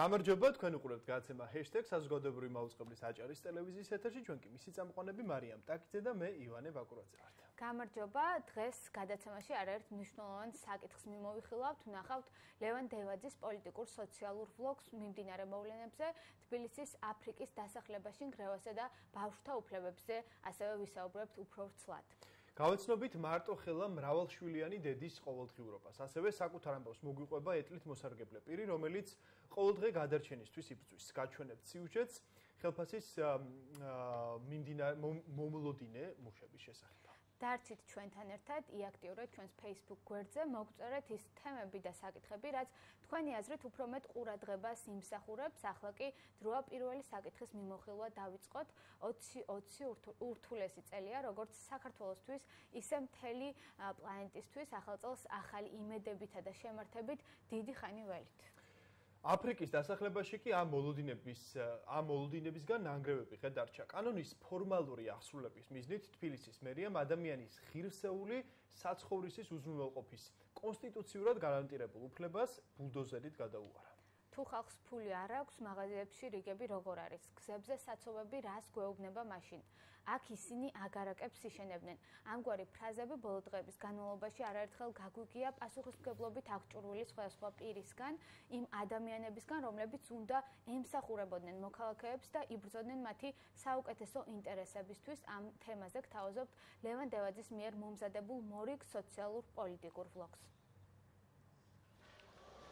გამარჯობა, თქვენ უყურებთ გაცემა #საზოგადოებრივი მაუწყებლის აჭარის ტელევიზიის ეთერში. ჩვენ კი მისი წამყვანები მარიამ ტაკიძე და მე ივანე ვაკურაძე ვართ. გამარჯობა, დღეს გადაცემაში არაერთ მნიშვნელოვან საკითხს მიმოვიხილავთ. ნახავთ ლევან დევაძის პოლიტიკურ სოციალურ ვლოგს მიმდინარე მოვლენებზე, თბილისის აფრიკის დასახლებაში ნგრევასა და ბავშვთა უფლებებზე, ასევე ვისაუბრებთ უფრო ვრცლად. გავაცნობით მარტო ხელა მრავალშვილიანი დედის ყოველდღიურობას. ასევე საკუთარ ამბავს მოგვიყვება ეტლით მოსარგებლე პირი, რომელიც ყოველდღე გადარჩენისთვის იბრძვის. გაჩვენებთ სიუჟეტს ხელფასის მიმდინარე მომლოდინე მუშების შესახებ. დარჩით ჩვენთან ერთად, იაქტიურეთ ჩვენს Facebook გვერდზე, მოგწერეთ ის თემები და საკითხები, რაც თქვენი აზრით უფრო მეტ ყურადღებას იმსახურებს. ახლა კი დროა პირველი საკითხის მიმოხილვა დავიწყოთ. 20-20 ურთულესი წელია, როგორც საქართველოსთვის, ისე მთელი პლანეტისთვის ახალწელს ახალი იმედებითა და შემართებით დიდი ხანი ველით. აფრიკის დასახლებაში კი ამ მოლოდინების ამ მოლოდინებისგან ნანგრევები ღედარჩა კანონის ფორმალური აღსრულების მიზნით თბილისის მერიამ ადამიანის ღირსეული საცხოვრისის უზრუნველყოფის კონსტიტუციურად გარანტირებულ უფლებას ბულდოზერით გადაუარა თუ ხალხს ფული არ აქვს, მაღაზიებში რიგები როგორ არის? გზებზე საცობები რას გვეუბნება მაშინ? აქ ისინი აგარაკებს იშენებდნენ. ამგვარი ფრაზები ბოლო დღეების განმავლობაში არაერთხელ გაგვიგია პასუხისმგებლობით აღჭურვილი სხვადასხვა პირისგან, იმ ადამიანებისგან, რომლებიც უნდა ემსახურებოდნენ მოქალაქეებს და იბრძოდნენ მათი საუკეთესო ინტერესებისთვის. ამ თემაზე გთავაზობთ ლევან დევაძის მიერ მომზადებულ მორიგ სოციალურ პოლიტიკურ ვლოგს.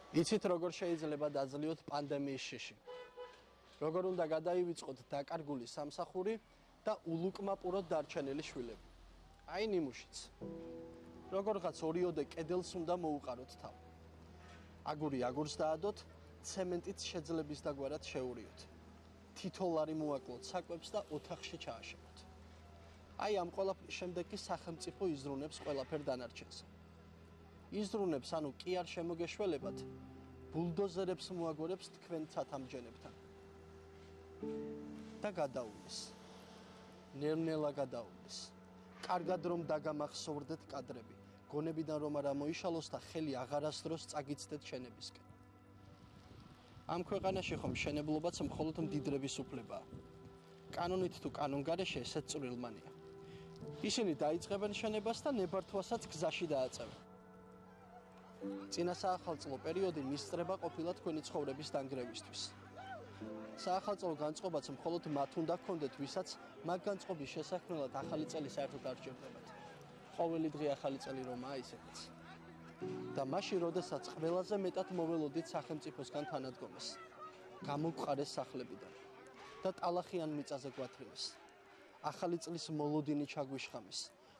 იცით როგორ შეიძლება დაძლიოთ პანდემიის შიში? როგორ უნდა გადაივიწყოთ დაკარგული სამსახური და ულუკმაპურად დარჩენილი შვილები? აი ნიმუშიც. როგორღაც ორიოდე კედელს უნდა მოუყაროთ თავ. აგური აგურს დაადოთ, ცემენტით შეძლების დაგვარად შეურიოთ. თითოლარი მოაკლოთ საკვებს და ოთახში ჩააშენოთ. აი ამ ყველაფრის შემდეგ კი სახელმწიფო იზრუნებს ყველაფერ დანარჩენს. იზრუნებს, ანუ კი არ შემოგეშველებათ, ბულდოზერებს მოაგორებს თქვენ ცათამჯენებთან. და გადაულის. ნერნელა გადაულის. კარგად რომ დაგამახსოვრდეთ კადრები, გონებიდან რომ არა მოიშალოს და ხელი აღარასდროს წაგიცდეთ შენებისკენ. ამ ქვეყანაში ხომ შენებლობაც მხოლოდ მდიდრების უფლებაა. კანონით თუ კანონგარეშე ესეც წვრილმანია. ისინი დაიწყებენ შენებას და ნებართვასაც გზაში დააწევენ. წინა საახალწლო პერიოდი მისწრება ყოფილა თქვენი ცხოვრების დანგრევისთვის. საახალწლო განწყობაც მხოლოდ მათ უნდა გქონდეთ, ვისაც მაგ განწყობის შესაქმნელად ახალი წელი საერთოდ არ ჭირდებათ. ყოველი დღე ახალი წელი რომაა ისეთიც. და მაშინ, როდესაც ყველაზე მეტად მოველოდით სახელმწიფოსგან თანადგომას, გამოგყარეს სახლებიდან და ტალახიან მიწაზე გვათრიეს. ახალი წლის მოლოდინი ჩაგვიშხამეს.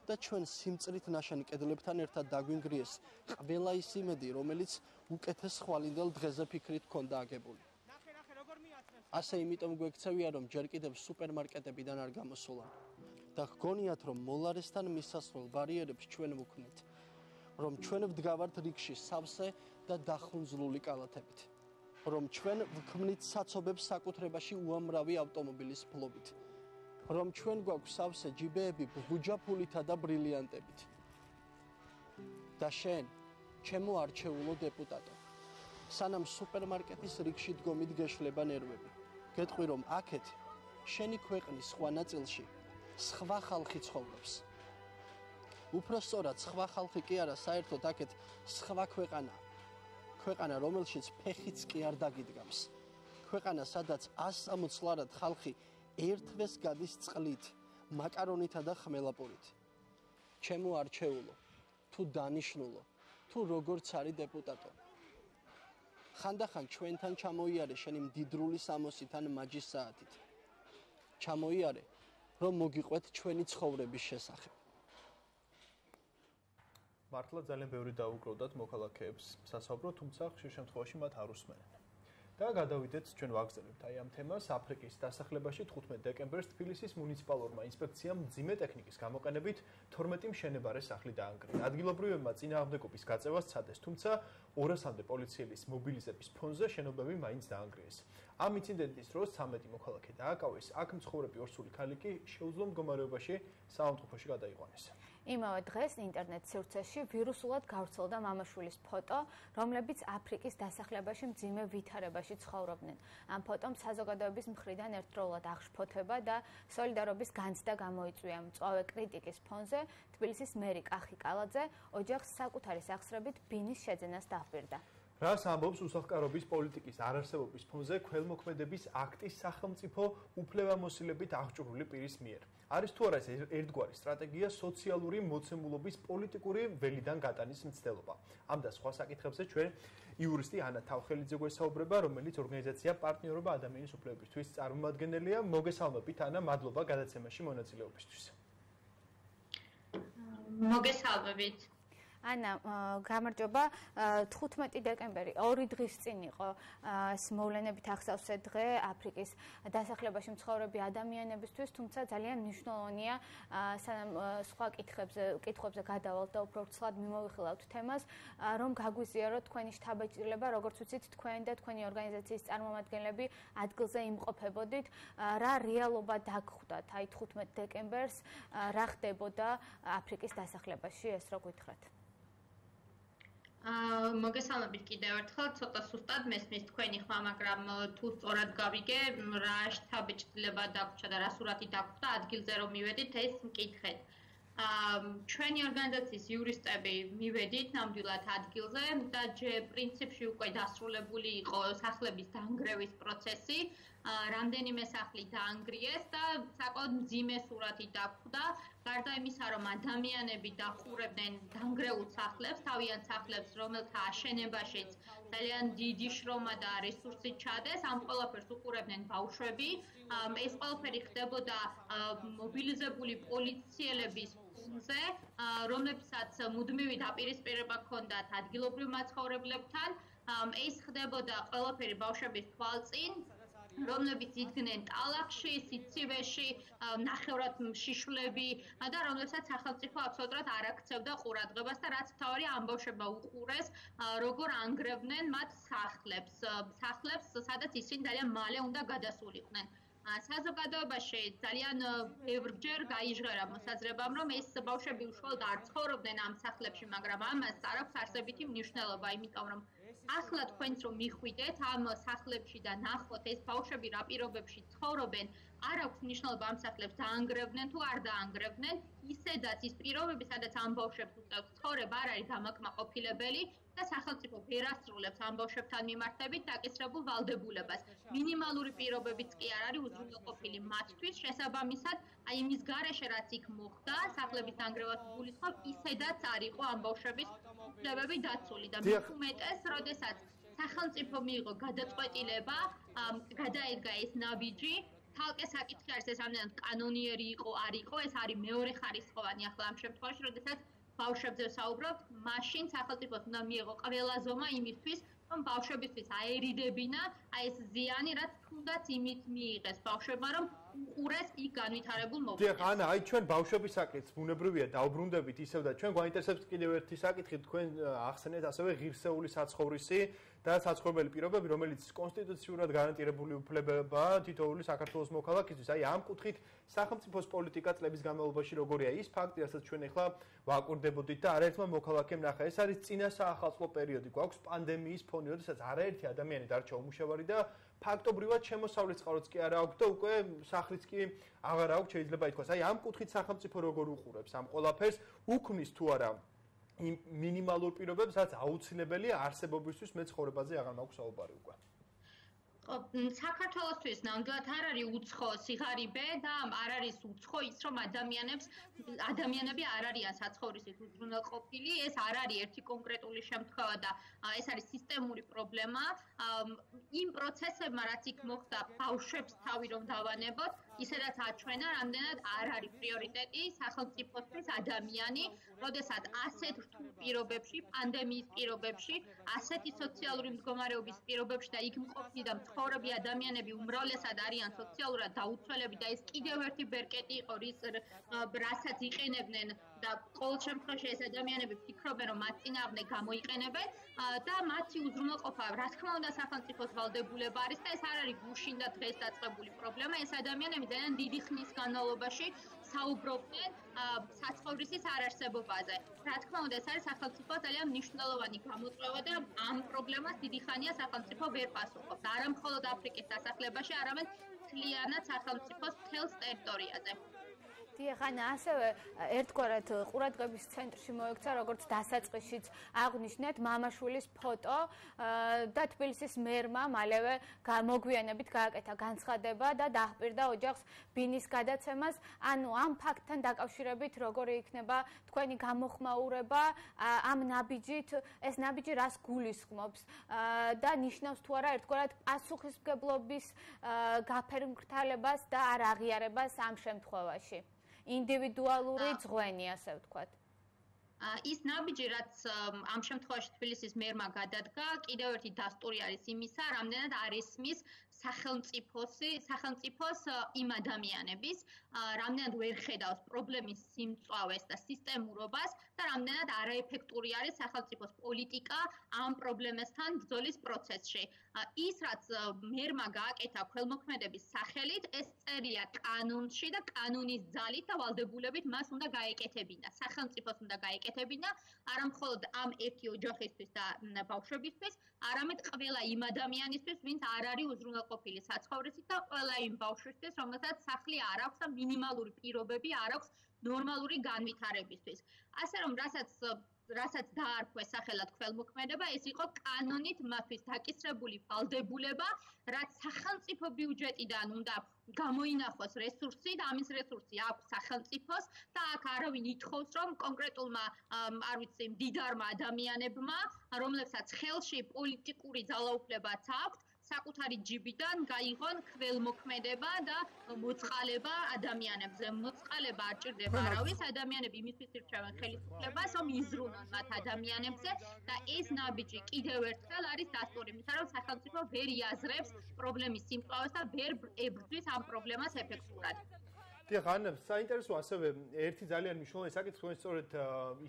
და ჩვენ სიმწრით ნაშენ კედლებთან ერთად დაგვინგრიეს ყველა ის იმედი, რომელიც უკეთეს ხვალინდელ დღეზე ფიქრით ქონდა აგებული. ასე იმიტომ გვექცევია, რომ ჯერ კიდევ სუპერმარკეტებიდან არ გამოსულან. და გგონიათ, რომ მოლარესთან მისასვლელ ბარიერებს ჩვენ ვუქმნით. რომ ჩვენ ვდგავართ რიგში სავსე და დახუნძლული კალათებით. რომ ჩვენ ვქმნით საცობებს საკუთრებაში უამრავი ავტომობილის ფლობით. რომ ჩვენ გვაქვს სავსე ჯიბეები ბუჯაფულითა და ბრილიანტებით. და შენ, ჩემო არჩეულო დეპუტატო, სანამ სუპერმარკეტის რიგში დგომით გეშლება ნერვები, გეტყვი რომ აქეთ შენი ქვეყნის სხვა ნაწილში სხვა ხალხი ცხოვრობს. უფრო სწორად, სხვა ხალხი კი არა, საერთოდ აქეთ სხვა ქვეყანა. ქვეყანა, რომელშიც ფეხიც კი არ დაგიდგამს. ქვეყანა, სადაც 160 ხალხი ერთვეს გადის წყლით, მაკარონითა და ხმელაპურით. ჩემო არჩეულო, თუ დანიშნულო, თუ როგორც არის დეპუტატო. ხანდახან ჩვენთან ჩამოიარე შენი მდიდრული სამოსიდან მაჯის საათით. ჩამოიარე, რომ მოგიყვეთ ჩვენი ცხოვრების შესახებ. მართლა ძალიან ბევრი დაუგროვდათ მოქალაქეებს სასაუბრო, თუმცა ხშირ შემთხვევაში მათ არ უსმენენ. და გადავიდეთ ჩვენ ვაგზავნებთ აი ამ თემას აფრიკის დასახლებაში 15 დეკემბერს თბილისის მუნიციპალურმა ინსპექციამ ძიმე ტექნიკის გამოყენებით 12 მშენებარე სახლი დაანგრია. ადგილობრივებმა წინააღმდეგობის გაწევას ცადეს, თუმცა 200-მდე პოლიციელის მობილიზების ფონზე შენობები მაინც დაანგრიეს. ამ ინციდენტის დროს 13 მოქალაქე დააკავეს, აქ მცხოვრები ორსული ქალი კი შეუძლო მდგომარეობაში საავადმყოფოში გადაიყვანეს. იმავე დღეს ინტერნეტ სივრცეში ვირუსულად გავრცელდა მამაშვილის ფოტო, რომლებიც აფრიკის დასახლებაში მძიმე ვითარებაში ცხოვრობდნენ. ამ ფოტომ საზოგადოების მხრიდან ერთდროულად აღშფოთება და სოლიდარობის განცდა გამოიწვია. მწვავე კრიტიკის ფონზე თბილისის მერი კახი კალაძე ოჯახს საკუთარი სახსრებით ბინის შეძენას დაჰპირდა. რას ამბობს უსახკარობის პოლიტიკის არარსებობის ფონზე ქველმოქმედების აქტის სახელმწიფო უფლებამოსილებით აღჭურვილი პირის მიერ? არის თუ არა ეს ერთგვარი სტრატეგია სოციალური მოცემულობის პოლიტიკური ველიდან გატანის მცდელობა? ამ და სხვა საკითხებზე ჩვენ იურისტი ანა თავხელიძე გვესაუბრება, რომელიც ორგანიზაცია პარტნიორობა ადამიანის უფლებებისთვის წარმომადგენელია. მოგესალმებით ანა, მადლობა გადაცემაში მონაწილეობისთვის. მოგესალმებით. ანა გამარჯობა 15 დეკემბერი ორი დღის წინ იყო ეს მოვლენებით ახსოვს დღე აფრიკის დასახლებაში მცხოვრები ადამიანებისთვის თუმცა ძალიან მნიშვნელოვანია სანამ სხვა კითხებზე კითხვებზე გადავალთ და უფრო ცლად მიმოვიხილავთ თემას რომ გაგვიზიაროთ თქვენი შთაბეჭდილება როგორც ვიცით თქვენ და თქვენი ორგანიზაციის წარმომადგენლები ადგილზე იმყოფებოდით რა რეალობა დაგხვდათ აი 15 დეკემბერს რა ხდებოდა აფრიკის დასახლებაში ეს რო გითხრათ აა მოგესალმებით კიდევ ერთხელ, ცოტა სუსტად მესმის თქვენი ხმა, მაგრამ თუ სწორად გავიგე, რა შთაბეჭდილება დაგვრჩა და რა სურათი დაგვრჩა ადგილზე რომ მივედით, ეს მკითხეთ. აა ჩვენი ორგანიზაციის იურისტები მივედით ნამდვილად ადგილზე და ჯე პრინციპში უკვე დასრულებული იყო სახლების დანგრევის პროცესი. რამდენიმე სახლი დაანგრიეს და საკმაოდ მძიმე სურათი დაგვხვდა. გარდა იმისა, რომ ადამიანები დახურებდნენ დანგრეულ სახლებს, თავიანთ სახლებს, რომელთა აშენებაშიც ძალიან დიდი შრომა და რესურსი ჩადეს, ამ ყველაფერს უყურებდნენ ბავშვები. ეს ყველაფერი ხდებოდა მობილიზებული პოლიციელების ფონზე, რომლებსაც მუდმივი დაპირისპირება ჰქონდათ ადგილობრივ მაცხოვრებლებთან. ეს ხდებოდა ყველაფერი ბავშვების თვალწინ. რომლებიც იდგნენ ტალახში, სიცივეში, ნახევრად შიშვლები და რომლებსაც სახელმწიფო აბსოლუტურად არ აქცევდა ყურადღებას და რაც თავი ამბავშება უყურეს, როგორ ანგრევდნენ მათ სახლებს, სახლებს, სადაც ისინი ძალიან მალე უნდა გადასულიყვნენ. საზოგადოებაში ძალიან ბევრჯერ გაიჟღერა მოსაზრებამ, რომ ეს ბავშვები უშუალოდ არ ცხოვრობდნენ ამ სახლებში, მაგრამ ამას არ აქვს არსებითი მნიშვნელობა, იმიტომ რომ ახლა თქვენც რომ მიხვიდეთ ამ სახლებში და ნახოთ ეს ბავშვები რა პირობებში ცხოვრობენ, არ აქვს მნიშვნელობა ამ სახლებს დაანგრევდნენ თუ არ დაანგრევდნენ, ისედაც ის პირობები, სადაც ამ ბავშვებს უწევს ცხოვრება, არ არის დამაკმაყოფილებელი და სახელმწიფო ვერასრულებს ამ ბავშვებთან მიმართებით დაკისრებულ ვალდებულებას. მინიმალური პირობებიც კი არ არის უზრუნველყოფილი მათთვის, შესაბამისად, აი იმის გარეშე რაც იქ მოხდა, სახლების დანგრევას გულისხმობ, ისედაც არ იყო ამ ბავშვების უფლებები დაცული და უმეტეს, როდესაც სახელმწიფო მიიღო გადაწყვეტილება, გადაედგა ეს ნაბიჯი თალკე საკითხი არის ეს ამდენად კანონიერი იყო, არ იყო, ეს არის მეორე ხარისხოვანი ახლა ამ შემთხვევაში, როდესაც ბავშვებზე საუბრობთ, მაშინ სახელმწიფოს უნდა მიიღო ყველა ზომა იმისთვის, რომ ბავშვებისთვის აერიდებინა აი ეს ზიანი, რაც თუნდაც იმით მიიღეს ბავშვებმა, რომ უყურეს იქ განვითარებულ მოვლენებს. დიახ, ანა, აი ჩვენ ბავშვების საკითხს ბუნებრივია დაუბრუნდებით ისევ და ჩვენ გვაინტერესებს კიდევ ერთი საკითხი, თქვენ ახსენეთ ასევე ღირსეული საცხოვრისი და საცხოვრებელი პირობები, რომელიც კონსტიტუციურად გარანტირებული უფლებაა თითოეული საქართველოს მოქალაქისთვის. აი ამ კუთხით სახელმწიფოს პოლიტიკა წლების განმავლობაში როგორია ის ფაქტი, რასაც ჩვენ ახლა ვაკურდებოდით და არაერთმა მოქალაქემ ნახა, ეს არის წინა საახალწლო პერიოდი, გვაქვს პანდემიის ფონი, როდესაც არაერთი ადამიანი დარჩა უმუშევარი და ფაქტობრივად შემოსავლის წყაროც კი არ აქვს და უკვე სახლიც კი აღარ აქვს შეიძლება ითქვას. აი ამ კუთხით სახელმწიფო როგორ უყურებს ამ ყველაფერს, უქმნის თუ არა იმ მინიმალურ პირობებს, რაც აუცილებელია არსებობისთვის მე ცხოვრებაზე აღარ მაქვს საუბარი უკვე. საქართველოსთვის ნამდვილად არ არის უცხო სიღარიბე და არ არის უცხო ის რომ ადამიანებს ადამიანები არ არიან საცხოვრისით უზრუნველყოფილი ეს არ არის ერთი კონკრეტული შემთხვევა და ეს არის სისტემური პრობლემა. იმ პროცესებმა რაც იქ მოხდა ბავშვებს თავი რომ დავანებოთ ისედაც აჩვენა რამდენად არ არის პრიორიტეტი სახელმწიფოსთვის ადამიანი როდესაც ასეთ პირობებში პანდემიის პირობებში ასეთი სოციალური მდგომარეობის პირობებში და იქ მყოფნი და მცხოვრები ადამიანები უმრავლესად არიან სოციალურად დაუცველები და ეს კიდევ ერთი ბერკეტი იყო რის რასაც იყენებდნენ და ყოველ შემთხვევაში ეს ადამიანები ფიქრობენ რომ მათ წინააღმდეგ გამოიყენებენ და მათი უზრუნველყოფა რა თქმა უნდა სახელმწიფოს ვალდებულება არის და ეს არ არის გუშინ და დღეს დაწყებული პრობლემა ეს ადამიანები ძალიან დიდი ხნის განმავლობაში საუბრობდნენ საცხოვრისის არარსებობაზე. რა თქმა უნდა, ეს არის სახელმწიფო ძალიან მნიშვნელოვანი გამოწვევა და ამ პრობლემას დიდი ხანია სახელმწიფო ვერ პასუხობს. არა მხოლოდ აფრიკის დასახლებაში, არამედ მთლიანად სახელმწიფოს მთელს ტერიტორიაზე. დიახ, ან ასევე ერთგვარად ყურადღების ცენტრში მოექცა როგორც დასაწყისშიც აღნიშნეთ მამაშვილის ფოტო და თბილისის მერმა მალევე მოგვიანებით გააკეთა განცხადება და დაახპირდა ოჯახს ბინის გადაცემას. ანუ ამ ფაქტთან დაკავშირებით როგორი იქნება თქვენი გამოხმაურება ამ ნაბიჯით, ეს ნაბიჯი რას გულისხმობს და ნიშნავს თუ არა ერთგვარად პასუხისმგებლობის გაფერმკრთალებას და არ აღიარებას ამ შემთხვევაში? ინდივიდუალური ძღვენი, ასე ვთქვათ. ის ნაბიჯი, რაც ამ შემთხვევაში თბილისის მერმა გადადგა, კიდევ ერთი დასტური არის იმისა, რამდენად არის მის სახელმწიფოსი, სახელმწიფოს იმ ადამიანების, რამდენად ვერ ხედავს პრობლემის სიმწვავეს და სისტემურობას და რამდენად არაეფექტური არის სახელმწიფოს პოლიტიკა ამ პრობლემასთან ბრძოლის პროცესში. ის რაც მერმა გააკეთა ქველმოქმედების სახელით, ეს წერია კანონში და კანონის ძალით და ვალდებულებით მას უნდა გაეკეთებინა. სახელმწიფოს უნდა გაეკეთებინა არა მხოლოდ ამ ერთი ოჯახისთვის და ბავშვებისთვის, არამედ ყველა იმ ადამიანისთვის, ვინც არ არის უზრუნველყოფილი საცხოვრისით და ყველა იმ ბავშვისთვის, რომელსაც სახლი არ აქვს და მინიმალური პირობები არ აქვს ნორმალური განვითარებისთვის. ასე რომ, რასაც რასაც დაარქვეს სახელად ქველმოქმედება, ეს იყო კანონით მათთვის დაკისრებული ვალდებულება, რაც სახელმწიფო ბიუჯეტიდან უნდა გამოინახოს რესურსი და ამის რესურსი აქვს სახელმწიფოს და აქ არავინ ითხოვს, რომ კონკრეტულმა, არ ვიცი, დიდარმა ადამიანებმა, რომლებსაც ხელში პოლიტიკური ძალაუფლებაც აქვს, საკუთარი ჯიბიდან გაიღონ ქველმოქმედება და მოწყალება ადამიანებზე. მოწყალება არ ჭირდება არავის, ადამიანები იმისთვის ირჩევენ ხელისუფლებას, რომ იზრუნონ მათ ადამიანებზე და ეს ნაბიჯი კიდევ ერთხელ არის დასტური, იმიტომ რომ სახელმწიფო ვერ იაზრებს პრობლემის სიმწვავეს და ვერ ებრძვის ამ პრობლემას ეფექტურად. დიახ, ან საინტერესო ასევე ერთი ძალიან მნიშვნელოვანი საკითხი თქვენ სწორედ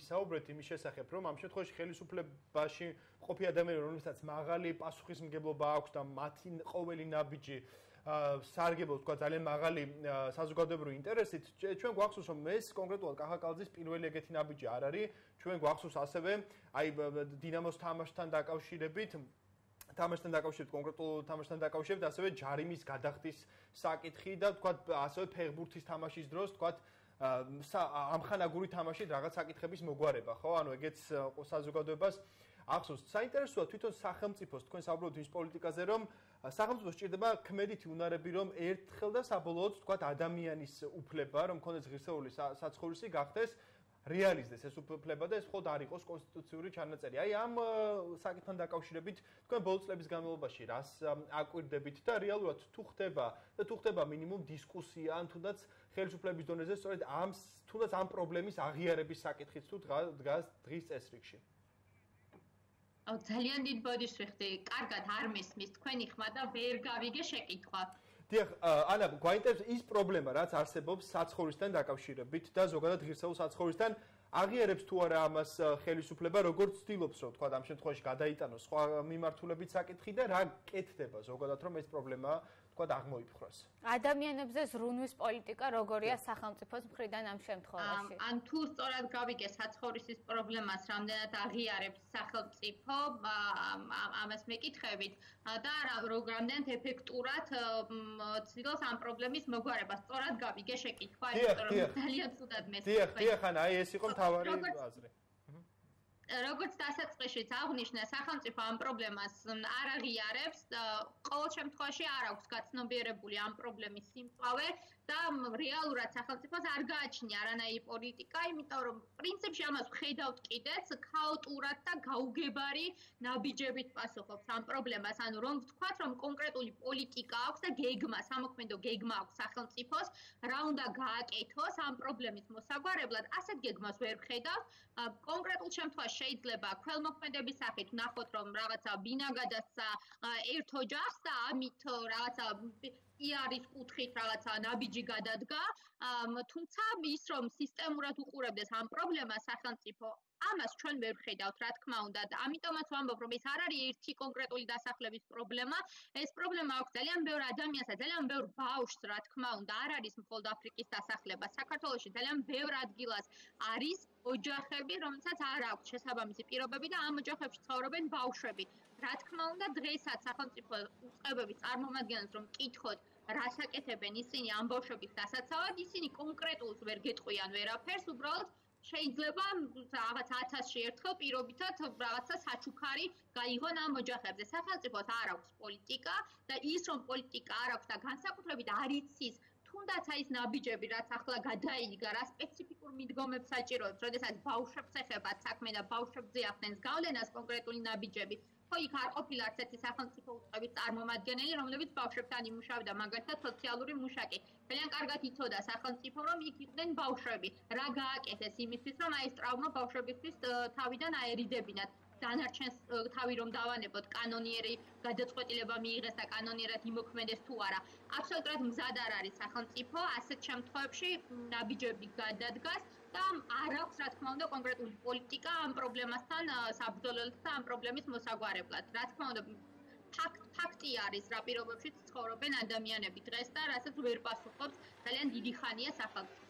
ისაუბრეთ იმის შესახებ, რომ ამ შემთხვევაში ხელისუფლებაში ყოფი ადამიანები, რომელსაც მაღალი პასუხისმგებლობა აქვს და მათი ყოველი ნაბიჯი სარგებლობს თქვა ძალიან მაღალი საზოგადოებრივი ინტერესით, ჩვენ გვახსოვს რომ ეს კონკრეტულად კახაკალძის პირველი ეგეთი ნაბიჯი არ არის, ჩვენ გვახსოვს ასევე აი დინამოს თამაშთან დაკავშირებით თამაშთან დაკავშირებით კონკრეტულ თამაშთან დაკავშირებით ასევე ჯარიმის გადახდის საკითხი და თქვა ასევე ფეხბურთის თამაშის დროს თქვა ამხანაგური თამაშით რაღაც საკითხების მოგვარება ხო? ანუ ეგეც საზოგადოებას ახსოვს. საინტერესოა თვითონ სახელმწიფოს თქვენ საუბრობთ ის პოლიტიკაზე რომ სახელმწიფოს ჭირდება ქმედითი უნარები რომ ერთხელ და საბოლოოდ თქვა ადამიანის უფლება რომ კონდეს ღირსეული საცხოვრისი გახდეს რეალიზდეს ეს უფლება და ეს მხოლოდ არ იყოს კონსტიტუციური ჩანაწერი. აი ამ საკითხთან დაკავშირებით თქვენ ბოლო წლების განმავლობაში რას აკვირდებით და რეალურად თუ ხდება და თუ ხდება მინიმუმ დისკუსია ან თუნდაც ხელისუფლების დონეზე სწორედ ამ თუნდაც ამ პრობლემის აღიარების საკითხიც თუ დგას დღის წესრიგში. აუ ძალიან დიდ ბოდიშს ვიხდი. კარგად არ მესმის თქვენი ხმა და ვერ გავიგე შეკითხვა. დიახ, ანა, გვაინტერესებს ის პრობლემა, რაც არსებობს საცხოვრისთან დაკავშირებით და ზოგადად ღირსეულ საცხოვრისთან აღიარებს თუ არა ამას ხელისუფლება, როგორც ცდილობს, რომ თქვა ამ შემთხვევაში გადაიტანოს სხვა მიმართულებით საკითხი და რა კეთდება ზოგადად, რომ ეს პრობლემა თქვა აღმოიფხროს. ადამიანებზე ზრუნვის პოლიტიკა როგორია სახელმწიფოს მხრიდან ამ შემთხვევაში? ან თუ სწორად გავიგე საცხოვრისის პრობლემას, რამდენად აღიარებს სახელმწიფო ამას მეკითხებით და რამდენად ეფექტურად ცდილობს ამ პრობლემის მოგვარებას, სწორად გავიგე შეკითხვა, იმიტომ რომ ძალიან ცუდად მესმის. დიახ, დიახ, ან აი ეს იყო მთავარი აზრი. როგორც დასაწყისშიც აღნიშნა სახელმწიფო ამ პრობლემას არ აღიარებს ყოველ შემთხვევაში არ აქვს გაცნობიერებული ამ პრობლემის სიმწავე და რეალურად სახელმწიფოს არ გააჩნია არანაირი პოლიტიკა, იმიტომ რომ პრინციპში ამას ვხედავთ კიდეც ქაოტურად და გაუგებარი ნაბიჯებით პასუხობს ამ პრობლემას, ანუ რომ ვთქვათ, რომ კონკრეტული პოლიტიკა აქვს და გეგმა, სამოქმედო გეგმა აქვს სახელმწიფოს, რა უნდა გააკეთოს ამ პრობლემის მოსაგვარებლად, ასეთ გეგმას ვერ ვხედავთ. კონკრეტულ შემთხვევაში შეიძლება ქველმოქმედების სახით ნახოთ, რომ რაღაცა ბინა გადასცა ერთ ოჯახს და ამით რაღაცა პიარის კუთხით რაღაცა ნაბიჯი გადადგა, თუმცა ის რომ სისტემურად უყურებდეს ამ პრობლემას სახელმწიფო ამას ჩვენ ვერ ხედავთ, რა თქმა უნდა, და ამიტომაც ვამბობ, რომ ეს არ არის ერთი კონკრეტული დასახლების პრობლემა. ეს პრობლემა აქვს ძალიან ბევრ ადამიანს, ძალიან ბევრ ბავშვს, რა თქმა უნდა, არ არის მხოლოდ აფრიკის დასახლება. საქართველოში ძალიან ბევრ ადგილას არის ოჯახები, რომელსაც არ აქვს შესაბამისი პირობები და ამ ოჯახებში ცხოვრობენ ბავშვები. რა თქმა უნდა, დღესაც სახელმწიფო უწყებები წარმომადგენლებს რომ კითხოთ რასაკეთებენ ისინი ამ ბავშვების დასაცავად, ისინი კონკრეტულს ვერ გეტყვიან ვერაფერს, უბრალოდ შეიძლება რაღაც 1000-ში ერთხელ პირობითად რაღაცა საჩუქარი გაიღონ ამ ოჯახებზე. სახელმწიფოს არ აქვს პოლიტიკა და ის რომ პოლიტიკა არ აქვს და განსაკუთრებით არ იცის თუნდაც აი ეს ნაბიჯები რაც ახლა გადაიდგა რა სპეციფიკურ მიდგომებს საჭიროებს, როდესაც ბავშვებს ეხებათ საქმე და ბავშვებზე ახდენს გავლენას კონკრეტული ნაბიჯები. ხო იქ არ ყოფილა არცეთი სახელმწიფო უწყების წარმომადგენელი, რომლებიც ბავშვებთან იმუშავდა, მაგალითად სოციალური მუშაკი. ძალიან კარგად იცოდა სახელმწიფო, რომ იქ იყვნენ ბავშვები. რა გააკეთეს იმისთვის, რომ აი ეს ტრავმა ბავშვებისთვის თავიდან აერიდებინათ. დანარჩენს თავი რომ დავანებოთ კანონიერი გადაწყვეტილება მიიღეს და კანონიერად იმოქმედეს თუ არა. აბსოლუტურად მზად არ არის სახელმწიფო ასეთ შემთხვევებში ნაბიჯები გადადგას და არ აქვს რა თქმა უნდა კონკრეტული პოლიტიკა ამ პრობლემასთან საბრძოლველად და ამ პრობლემის მოსაგვარებლად. რა თქმა უნდა ფაქტ ფაქტი არის რა პირობებში ცხოვრობენ ადამიანები დღეს და რასაც ვერ პასუხობს ძალიან დიდი ხანია სახელმწიფო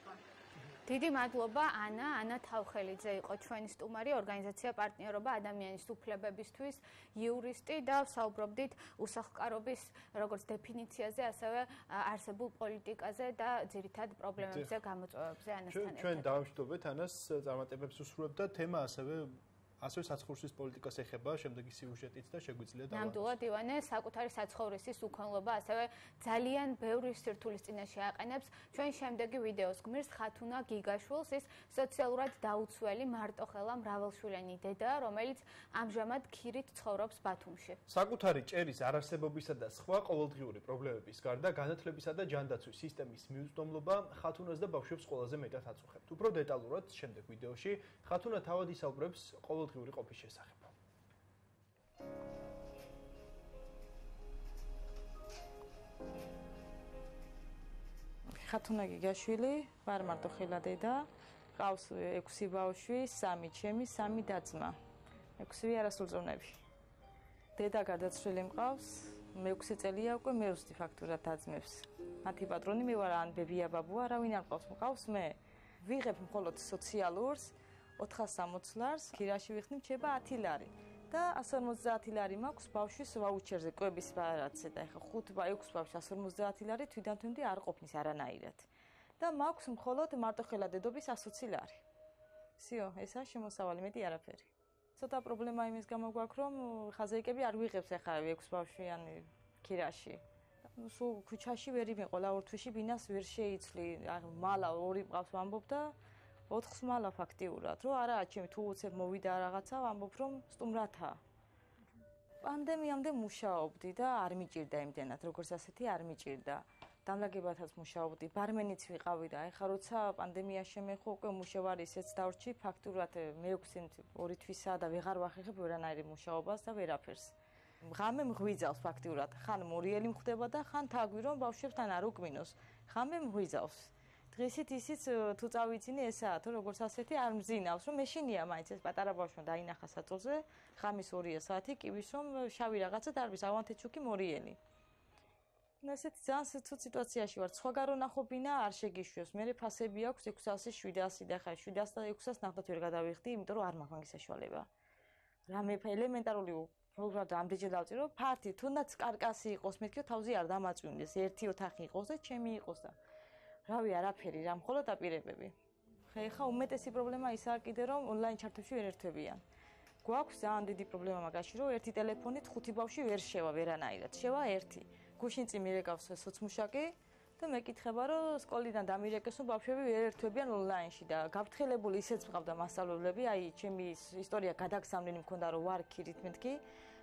დიდი მადლობა ანა. ანა თავხელიძე იყო ჩვენი სტუმარი ორგანიზაცია პარტნიორობა ადამიანის უფლებებისთვის იურისტი და საუბრობდით უსახლკარობის როგორც დეფინიციაზე ასევე არსებულ პოლიტიკაზე და ძირითად პრობლემებზე გამოწვევებზე ანასთან ერთად ჩვენ დავამშვიდობეთ ანას წარმატებებს უსურვებთ და თემა ასევე ასევე საცხოვრისის პოლიტიკას ეხება შემდეგი სიუჟეტიც და შეგვიძლია და ნამდვილად ივანე საკუთარი საცხოვრისის უქონლობა ასევე ძალიან ბევრი სირთულის წინაშე აყენებს. ჩვენ შემდეგი ვიდეოს გმირს ხათუნა გიგაშვილს ის სოციალურად დაუცველი მარტოხელა მრავალშვილიანი დედა რომელიც ამჟამად ქირით ცხოვრობს ბათუმში. საკუთარი ჭერის არარსებობისა და სხვა ყოველდღიური პრობლემების გარდა განათლებისა და ჯანდაცვის სისტემის მიუწვდომლობა ხათუნას და ბავშვებს ყველაზე მეტად აწუხებთ. უფრო დეტალურად შემდეგ ვიდეოში ხათუნა თავად ისაუბრებს ყოველ ყოველდღიური ყოფის შესახებ. ხათუნა გიგაშვილი, ვარ მარტო ხელადე და ყავს 6 ბავშვი, 3 ჩემი, 3 დაძმა. 6 არასრულწლოვნები. დედა გარდაცვლილი მყავს, მე 6 წელია უკვე მე ვსდი ფაქტურად დაძმებს. მათი პატრონი მე ვარ, ან ბებია ბაბუა, არავინ არ ყავს, მყავს მე. ვიღებ მხოლოდ სოციალურს, 460 ლარს, ქირაში ვიხდით ჩება 10 ლარი. და 150 ლარი მაქვს ბავშვის ვაუჩერზე, კვების ბარათზე და ეხა 5 ბა 6 ბავშვი 150 ლარი თვითონ თუნდი არ ყოფნის არანაირად. და მაქვს მხოლოდ მარტოხელა დედობის 120 ლარი. სიო, ესაა შემოსავალი, მეტი არაფერი. ცოტა პრობლემა იმის გამო გვაქვს, რომ ხაზეიკები არ ვიღებს ეხა 6 ბავშვიანი ქირაში. სულ ქუჩაში ვერ იმიყო, ლაურთვიში ბინას ვერ შეიცვლი, მალა ორი მყავს ვამბობ და 4 მალა ფაქტიურად, რომ არაა ჩემი თუ უცებ მოვიდა რაღაცა, ვამბობ რომ სტუმრათა. პანდემიამდე მუშაობდი და არ მიჭირდა იმდენად, როგორც ასეთი არ მიჭირდა. დამლაგებათაც მუშაობდი, ბარმენიც ვიყავი და ეხლა როცა პანდემია შემეხო, უკვე მუშავარი ისეც დავრჩი, ფაქტურად მეექვსით ორი თვისა და ვეღარ ვახერხებ ვერანაირი მუშაობას და ვერაფერს. ღამე მღვიძავს ფაქტურად, ხან მორიელი მხდება და ხან თაგვი რომ ბავშვებთან არ უკმინოს. ღამე მღვიძავს. დღისით ისიც თუ წავიცინე ესაა თუ როგორც ასეთი არ მძინავს რომ მეშინია მაინც ეს პატარა ბავშვმა დაინახა საწოლზე ღამის 2 საათი კიბის რომ შავი რაღაცა დარბის ავანთეჩუკი მორიელი. ну ესეთ ძალიან ცუდ სიტუაციაში ვარ სხვა გარონახობინა არ შეგიშვებს. მე ფასები აქვს 600 700 და ხა 700 და 600 ნახოთ ვერ გადავიხდი იმიტომ რომ არ მაქვს მაგის საშუალება. რამე ელემენტარული პროგრამა ამდენჯერ დავწირო ფართი თუნდაც კარკასი იყოს მეთქი თავზე არ დამაწვინდეს. ერთი ოთახი იყოს და ჩემი იყოს და რავი არაფერი რა მხოლოდ აპირებები ხა ეხა უმეტესი პრობლემა ისაა კიდე რომ ონლაინ ჩარტებში ვერ ერთვებიან. გვაქვს ძალიან დიდი პრობლემა მაგაში რომ ერთი ტელეფონით ხუთი ბავშვი ვერ შევა ვერანაირად. შევა ერთი. გუშინ წინ მირეკავს სოცმუშაკი და მეკითხება რომ სკოლიდან დამირეკეს რომ ბავშვები ვერ ერთვებიან ონლაინში და გაფრთხილებული ისეც მყავდა მასწავლებლები. აი ჩემი ისტორია გადაგზავნილი მქონდა რომ ვარ ქირით მეთქი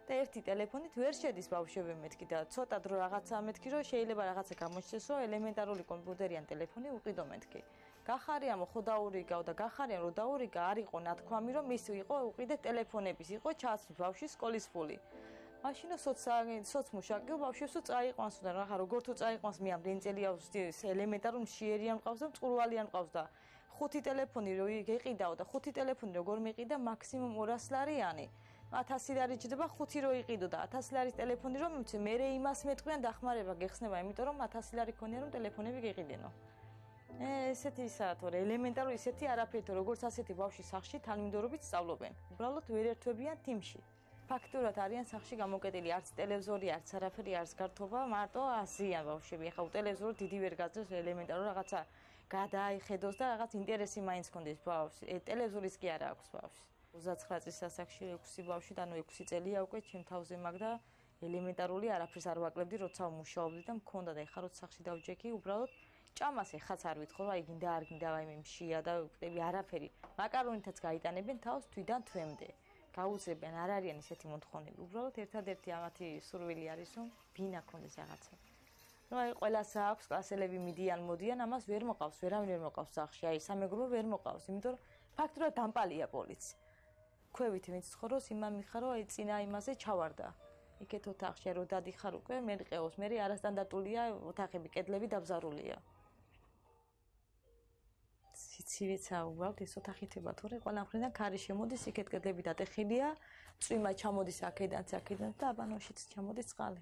და ერთი ტელეფონით ვერ შედის ბავშვები მეთქი და ცოტა დრო რაღაცა მეთქი რომ შეიძლება რაღაცა გამოჩნდეს რომ ელემენტარული კომპიუტერიან ტელეფონი უყიდო მეთქი. გახარია ხო დაურიგავ და გახარია რომ დაურიგა არ იყო ნათქვამი რომ ის იყო უყიდე ტელეფონების იყო ჩაცმ ბავშვის სკოლის ფული. მაშინო სოც სოცმუშაკი ბავშვებსო წაიყვანს და რა როგორ თუ წაიყვანს მე ამდენი წელია ეს ელემენტარულ მშიერიან ყავს და მწყურვალიან ყავს და ხუთი ტელეფონი რო იყიდაო და ხუთი ტელეფონი როგორ მიყიდა მაქსიმუმ 200 ლარიანი 1000 ლარი ჯდება ხუთი რო იყიდო და 1000 ლარის ტელეფონი რომ მიცე მე იმას მეტყვიან დახმარება გეხსნება იმიტომ რომ 1000 ლარი ქონია რომ ტელეფონები გიყიდენო ესეთი ისაა თორე ელემენტარული ისეთი არაფერი თუ როგორც ასეთი ბავში სახში თანმიმდევრობით სწავლობენ. უბრალოდ ვერ ერთვებიან თიმში. ფაქტურად არიან სახში გამოკეტილი არც ტელევიზორი არც არაფერი არც გართობა მარტო აზიან ბავშვები. ახლა ტელევიზორი დიდი ვერ გაძლევს ელემენტარულ რაღაცა გადაიხედოს და რაღაც ინტერესი მაინც კონდეს ბავშვს. ტელევიზორის კი არა აქვს ბავშვს 29 წლის ასაკში 6 ბავშვი და ნუ 6 წელია უკვე ჩემ თავზე მაგ და ელემენტარული არაფერს არ ვაკლებდი როცა მუშაობდი და მქონდა და ეხა როცა სახში დავჯექი უბრალოდ ჭამას ეხაც არ ვითხოვ აი გინდა არ გინდა აი მე მშია და ვკრები არაფერი. მაკარონითაც გაიტანებენ თავს თვიდან თვემდე. გაუძებენ არ არიან ისეთი მოთხოვნები. უბრალოდ ერთადერთი ამათი სურვილი არის რომ ბინა კონდეს რაღაცა. ну აი ყველას აქვს კლასელები მიდიან მოდიან ამას ვერ მოყავს ვერავინ ვერ მოყავს სახში. აი სამეგრობო ვერ მოყავს იმიტომ რომ ფაქტურად დამპალია პოლიცია ქვევით ვინც ცხოვრობს იმან მიხარო აი წინა იმაზე ჩავარდა. იქეთ ოთახში რო დადიხარ უკვე მე რიყეოს მე არასტანდარტულია ოთახები კედლები დაბზარულია. სიცივეცა უბრალოდ ეს ოთახითება თორე ყველა მხრიდან ქარი შემოდის იქეთ კედლები დატეხილია წვიმა ჩამოდის აქედან აქედან და აბანოშიც ჩამოდის წყალი.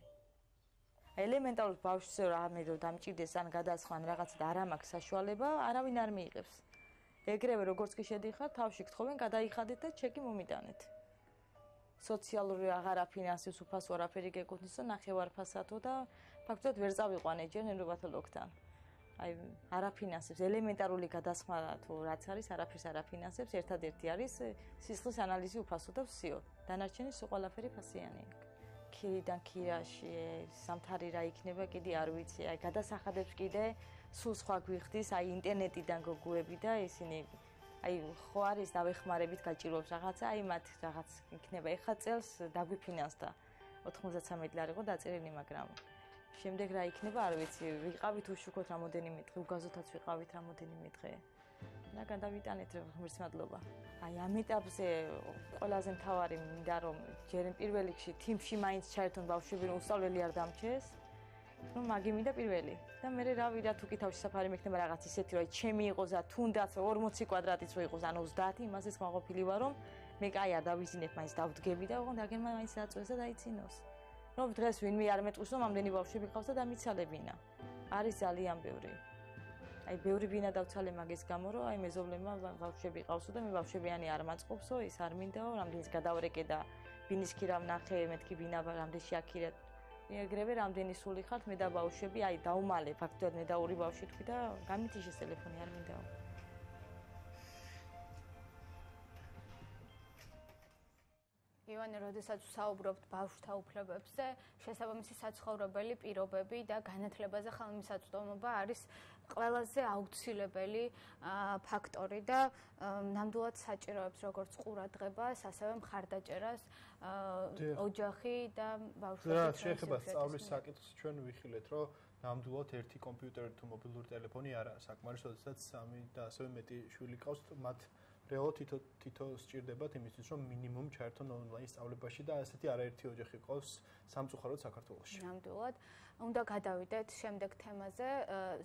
ელემენტარულ ბავშვს რამე რომ დამჭირდეს ან გადასხან რაღაც და არ ამაქვს საშუალება არავინ არ მიიღებს ეგრევე როგორც კი შედიხარ, თავში გთხოვენ, გადაიხადეთ და ჩეკი მომიტანეთ. სოციალური აღარა ფინანსის უფასო არაფერი გეკუთვნის და ნახევარფასათო და ფაქტობრივად ვერ წავიყვანე ჯერ ნერვათა ლოგთან. აი, არაფინანსებს ელემენტარული გადასხმა თუ რაც არის, არაფერს არაფინანსებს, ერთადერთი არის სისხლის ანალიზი უფასო და ვსიო. დანარჩენი სულ ყველაფერი ფასიანია. ქირიდან ქირაში სამთარი რა იქნება, კიდე არ ვიცი. აი, გადასახადებს კიდე სულ სხვა გვიხდის, აი ინტერნეტიდან გოგუები და ისინი აი ხო არის დავეხმარებით გაჭირვებს რაღაცა, აი მათ რაღაც იქნება. ეხა წელს დაგვიფინანსდა 93 ლარი იყო დაწერილი, მაგრამ შემდეგ რა იქნება, არ ვიცი, ვიყავით უშუქოთ რამოდენიმე დღე, უგაზოთაც ვიყავით რამოდენიმე დღე. და გადავიტანეთ ღმერთს მადლობა. აი ამ ეტაპზე ყველაზე მთავარი მინდა რომ ჯერ პირველ რიგში თიმში მაინც ჩაერთონ ბავშვები, რომ უსწავლელი არ დამჩეს. რომ მაგიმინდა პირველი და მე რა ვირა თუ კი თავში საფარი მექნება რაღაც ისეთი რომ ჩემი იყოს და თუნდაც 40 კვადრატიც იყოს ან 30 იმასაც მოყოფილი ვარ რომ მე კაი არ დავიზინებ მაინც დავდგები და ოღონდ აგენმა მაინც დაწვეს და დაიცინოს რომ დღეს ვინმე არ მეტყვის რომ ამდენი ბავშვები ყავს და დამიცალებინა არის ძალიან ბევრი აი ბევრი ბინა დავცალე მაგის გამო რომ აი მეზობლებმა ბავშვები ყავსო და მე ბავშვებიანი არ მაწყობსო ის არ მინდაო რამდენიც გადავრეკე და ბინის ქირა ვნახე მეთქი ბინა რამდენში აქირა ეგრევე რამდენი სული ხართ მე და ბავშვები აი დაუმალე ფაქტობრივად მე და ორი ბავშვი თქვი და გამიტიშეს ტელეფონი არ მინდაო. ივანე, როდესაც ვსაუბრობთ ბავშვთა უფლებებზე, შესაბამისი საცხოვრებელი პირობები და განათლებაზე ხელმისაწვდომობა არის ყველაზე აუცილებელი ფაქტორი და ნამდვილად საჭიროებს როგორც ყურადღებას, ასევე მხარდაჭერას ოჯახი და ბავშვები. რა შეიძლება სწავლის საკითხს ჩვენ ვიხილეთ, რომ ნამდვილად ერთი კომპიუტერი თუ მობილური ტელეფონი არაა საკმარისი, როდესაც სამი და ასევე მეტი შვილი ყავს, მათ რეალო თითო თითო სჭირდებათ იმისთვის, რომ მინიმუმ ჩაერთონ ონლაინ სწავლებაში და ასეთი არაერთი ოჯახი ყავს სამწუხაროდ საქართველოში. ნამდვილად. უნდა გადავიდეთ შემდეგ თემაზე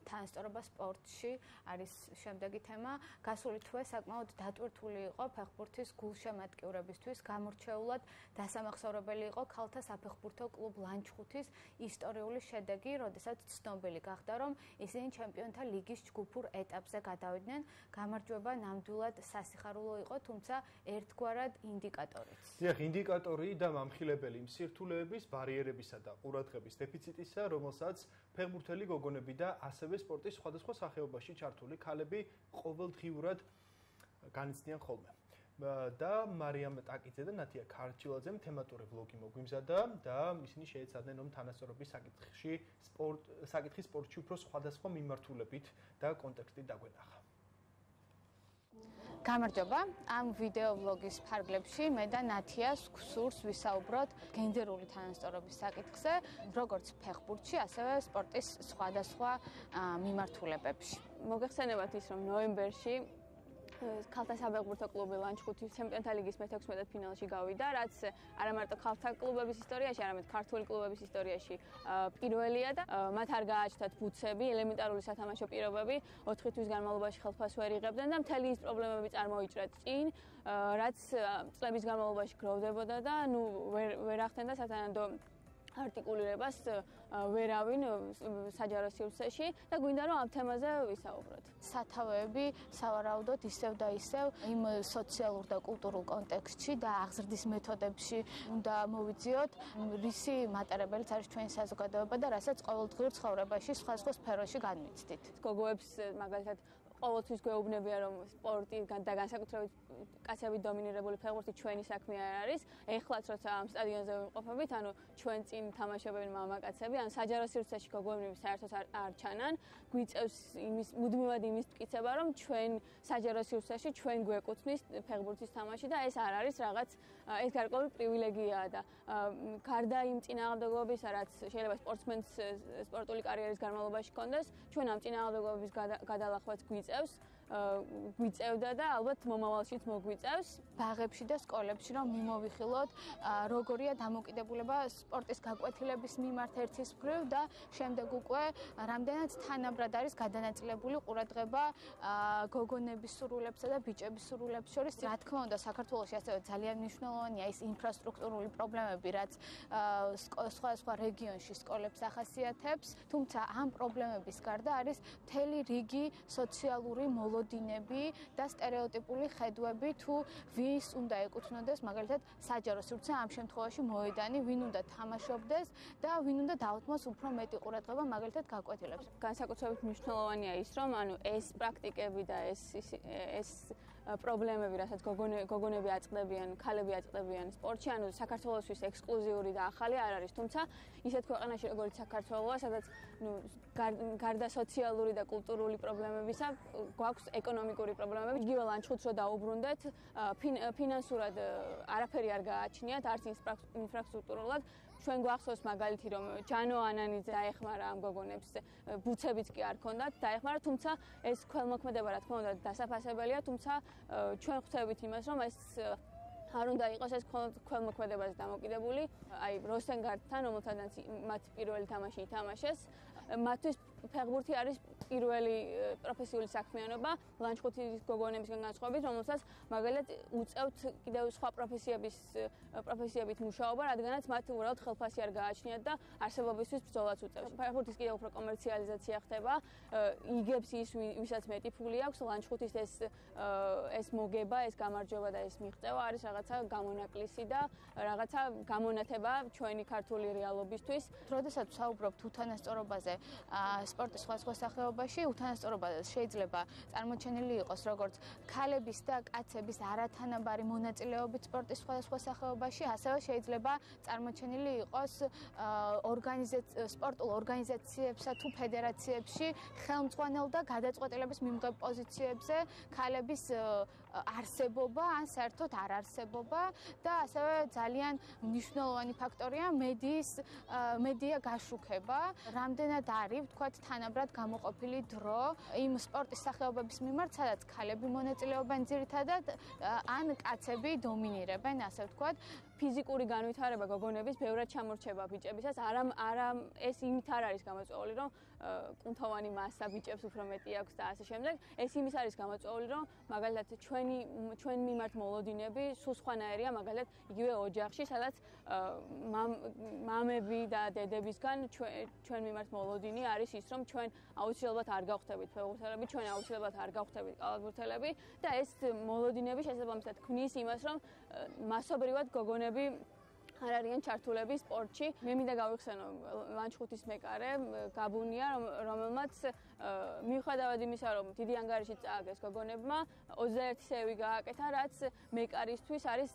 თანასწორობა სპორტში არის შემდეგი თემა. გასული თვე საკმაოდ დატვირთული იყო ფეხბურთის გულშემატკივრებისთვის გამორჩეულად დასამახსოვრებელი იყო ქალთა საფეხბურთო კლუბ ლანჩხუთის ისტორიული შედეგი როდესაც ცნობილი გახდა რომ ისინი ჩემპიონთა ლიგის ჯგუფურ ეტაპზე გადავიდნენ. გამარჯვება ნამდვილად სასიხარულო იყო თუმცა ერთგვარად ინდიკატორიც. დიახ ინდიკატორი და მამხილებელი მსირთულეების ბარიერებისა და ყურადღების დეფიციტისა პროცესია, რომელსაც ფეხბურთელი გოგონები და ასევე სპორტის სხვადასხვა სახეობაში ჩართული ქალები ყოველდღიურად განიცდიან ხოლმე. და მარიამ ტაკიძე და ნათია ქარჩილაძემ თემატური ვლოგი მოგვიმზადა და ისინი შეეცადნენ რომ თანასწორობის საკითხში სპორტ საკითხის სპორტში უფრო სხვადასხვა მიმართულებით და კონტექსტით დაგვენახა. გამარჯობა. ამ ვიდეო ბლოგის ფარგლებში მე და ნათია სურს ვისაუბროთ გენდერული თანასწორობის საკითხზე, როგორც ფეხბურთში, ასევე სპორტის სხვადასხვა მიმართულებებში. მოგეხსენებათ ის, რომ ნოემბერში ქალთა საფეხბურთო კლუბი ლანჩხუთი ჩემპიონთა ლიგის მე-16 ფინალში გავიდა, რაც არა მარტო ქალთა კლუბების ისტორიაში, არამედ ქართული კლუბების ისტორიაში პირველია და მათ არ გააჩნდათ ბუცები, ელემენტარული სათამაშო პირობები, 4 თვის განმავლობაში ხელფას ვერ იღებდნენ და მთელი ის პრობლემები წარმოიჭრათ წინ, რაც წლების განმავლობაში გროვდებოდა და ნუ ვერ ვერ ახდენდა სათანადო არტიკულირებას ვერავინ საჯარო სივრცეში და გვინდა რომ ამ თემაზე ვისაუბროთ. სათავეები სავარაუდოდ ისევ და ისევ იმ სოციალურ და კულტურულ კონტექსტში და აღზრდის მეთოდებში უნდა მოვიძიოთ, რისი მატარებელიც არის ჩვენი საზოგადოება და რასაც ყოველდღიურ ცხოვრებაში სხვადასხვა სფეროში განვიცდით. გოგოებს მაგალითად ყოველთვის გვეუბნებიან რომ სპორტი და განსაკუთრებით კაცები დომინირებული ფეხბურთი ჩვენი საქმე არ არის. ეხლაც როცა ამ სტადიონზე ვიმყოფებით, ანუ ჩვენ წინ თამაშობენ მამაკაცები, ან საჯარო სივრცეში გოგოები საერთოდ არ ჩანან. გვიწევს იმის მუდმივად იმის მტკიცება, რომ ჩვენ საჯარო სივრცეში ჩვენ გვეკუთვნის ფეხბურთის თამაში და ეს არ არის რაღაც ეს გარკვეული პრივილეგიაა და გარდა იმ წინააღმდეგობისა, რაც შეიძლება სპორტსმენს სპორტული კარიერის განმავლობაში ჰქონდეს, ჩვენ ამ წინააღმდეგობების გადალახვაც გვიწევს. გვიწევდა და ალბათ მომავალშიც მოგვიწევს. ბაღებში და სკოლებში რომ მიმოვიხილოთ როგორია დამოკიდებულება სპორტის გაკვეთილების მიმართ ერთის მხრივ და შემდეგ უკვე რამდენად თანაბრად არის გადანაწილებული ყურადღება გოგონების სურვილებსა და ბიჭების სურვილებს შორის? რა თქმა უნდა საქართველოს ასევე ძალიან მნიშვნელოვანია ის ინფრასტრუქტურული პრობლემები რაც სხვა სხვა რეგიონში სკოლებს ახასიათებს. თუმცა ამ პრობლემების გარდა არის მთელი რიგი სოციალური მოლო მოდინები და стереოტიპული ხედვები თუ ვის უნდა ეკუთვნოდეს მაგალითად საჯარო სივრცე ამ შემთხვევაში მოედანი, ვინ უნდა თამაშობდეს და ვინ უნდა დაუთმოს უფრო მეტი ყურადღება მაგალითად გაკვეთილებს. განსაკუთრებით მნიშვნელოვანია ის, რომ ანუ ეს პრაქტიკები და ეს ეს პრობლემები, რასაც გოგონები აწყდებიან, ქალები აწყდებიან სპორტში, ანუ საქართველოსთვის ექსკლუზიური და ახალი არ არის, თუმცა ისეთ ქვეყანაში როგორც საქართველოა, სადაც ნუ გარდა სოციალური და კულტურული პრობლემებისა, გვაქვს ეკონომიკური პრობლემები. იგივე ლანჩხუთს რო დაუბრუნდეთ, ფინანსურად არაფერი არ გააჩნიათ, არც ინფრასტრუქტურულად, ჩვენ გვახსოვს მაგალითი რომ ჯანო ანანიძე დაეხმარა ამ გოგონებს ბუცებიც კი არ ქონდათ დაეხმარა თუმცა ეს ქველმოქმედება რა თქმა უნდა დასაფასებელია თუმცა ჩვენ ხვდებით იმას რომ ეს არ უნდა იყოს ეს ქველმოქმედებაზე დამოკიდებული. აი როსენგარტთან რომელთანაც მათ პირველი თამაში ითამაშეს მათთვის ფეხბურთი არის პირველი პროფესიული საქმიანობა ლანჩხუთის გოგონებისგან განსხვავებით, რომელსაც მაგალითად უწევთ კიდევ სხვა პროფესიების პროფესიებით მუშაობა, რადგანაც მათ უბრალოდ ხელფასი არ გააჩნიათ და არსებობისთვის ბრძოლაც უწევს. ფეხბურთის კიდევ უფრო კომერციალიზაცია ხდება. იგებს ის ვისაც მეტი ფული აქვს, ლანჩხუთის ეს ეს მოგება, ეს გამარჯვება და ეს მიღწევა არის რაღაცა გამონაკლისი და რაღაცა გამონათება ჩვენი ქართული რეალობისთვის. როდესაც ვსაუბრობ უთანასწორობაზე, სპორტის სხვა სხვა სახეობაში უთანასწორობა შეიძლება წარმოჩენილი იყოს როგორც ქალების და კაცების არათანაბარი მონაწილეობით სპორტის სხვა სხვა სახეობაში, ასევე შეიძლება წარმოჩენილი იყოს სპორტულ ორგანიზაციებსა თუ ფედერაციებში ხელმძღვანელ და გადაწყვეტილების მიმღებ პოზიციებზე ქალების არსებობა ან საერთოდ არ არსებობა და ასევე ძალიან მნიშვნელოვანი ფაქტორია მედიის მედია გაშუქება. რამდენად არის, ვთქვათ, თანაბრად გამოყოფილი დრო იმ სპორტის სახეობების მიმართ, სადაც ქალები მონაწილეობენ ძირითადად ან კაცები დომინირებენ, ასე ვთქვათ. ფიზიკური განვითარება გოგონების ბევრად ჩამორჩება ბიჭებისას. არა არა ეს იმით არ არის გამოწვეული, რომ კუნთოვანი მასა ბიჭებს უფრო მეტი აქვს და ასე შემდეგ. ეს იმის არის გამოწვეული, რომ მაგალითად ჩვენი ჩვენ მიმართ მოლოდინები სულ სხვანაირია, მაგალითად იგივე ოჯახში, სადაც მამები და დედებისგან ჩვენ მიმართ მოლოდინი არის ის, რომ ჩვენ აუცილებლად არ გავხდებით ფეხბურთელები, ჩვენ აუცილებლად არ გავხდებით კალათბურთელები და ეს მოლოდინები შესაბამისად ქმნის იმას, რომ მასობრივად გოგონები არ არიან ჩართულები სპორტში. მე მინდა გავიხსენო ლანჩხუთის მეკარე გაბუნია, რომელმაც მიუხედავად იმისა, რომ დიდი ანგარიში წააგეს გოგონებმა, 21 სევი გააკეთა, რაც მეკარისთვის არის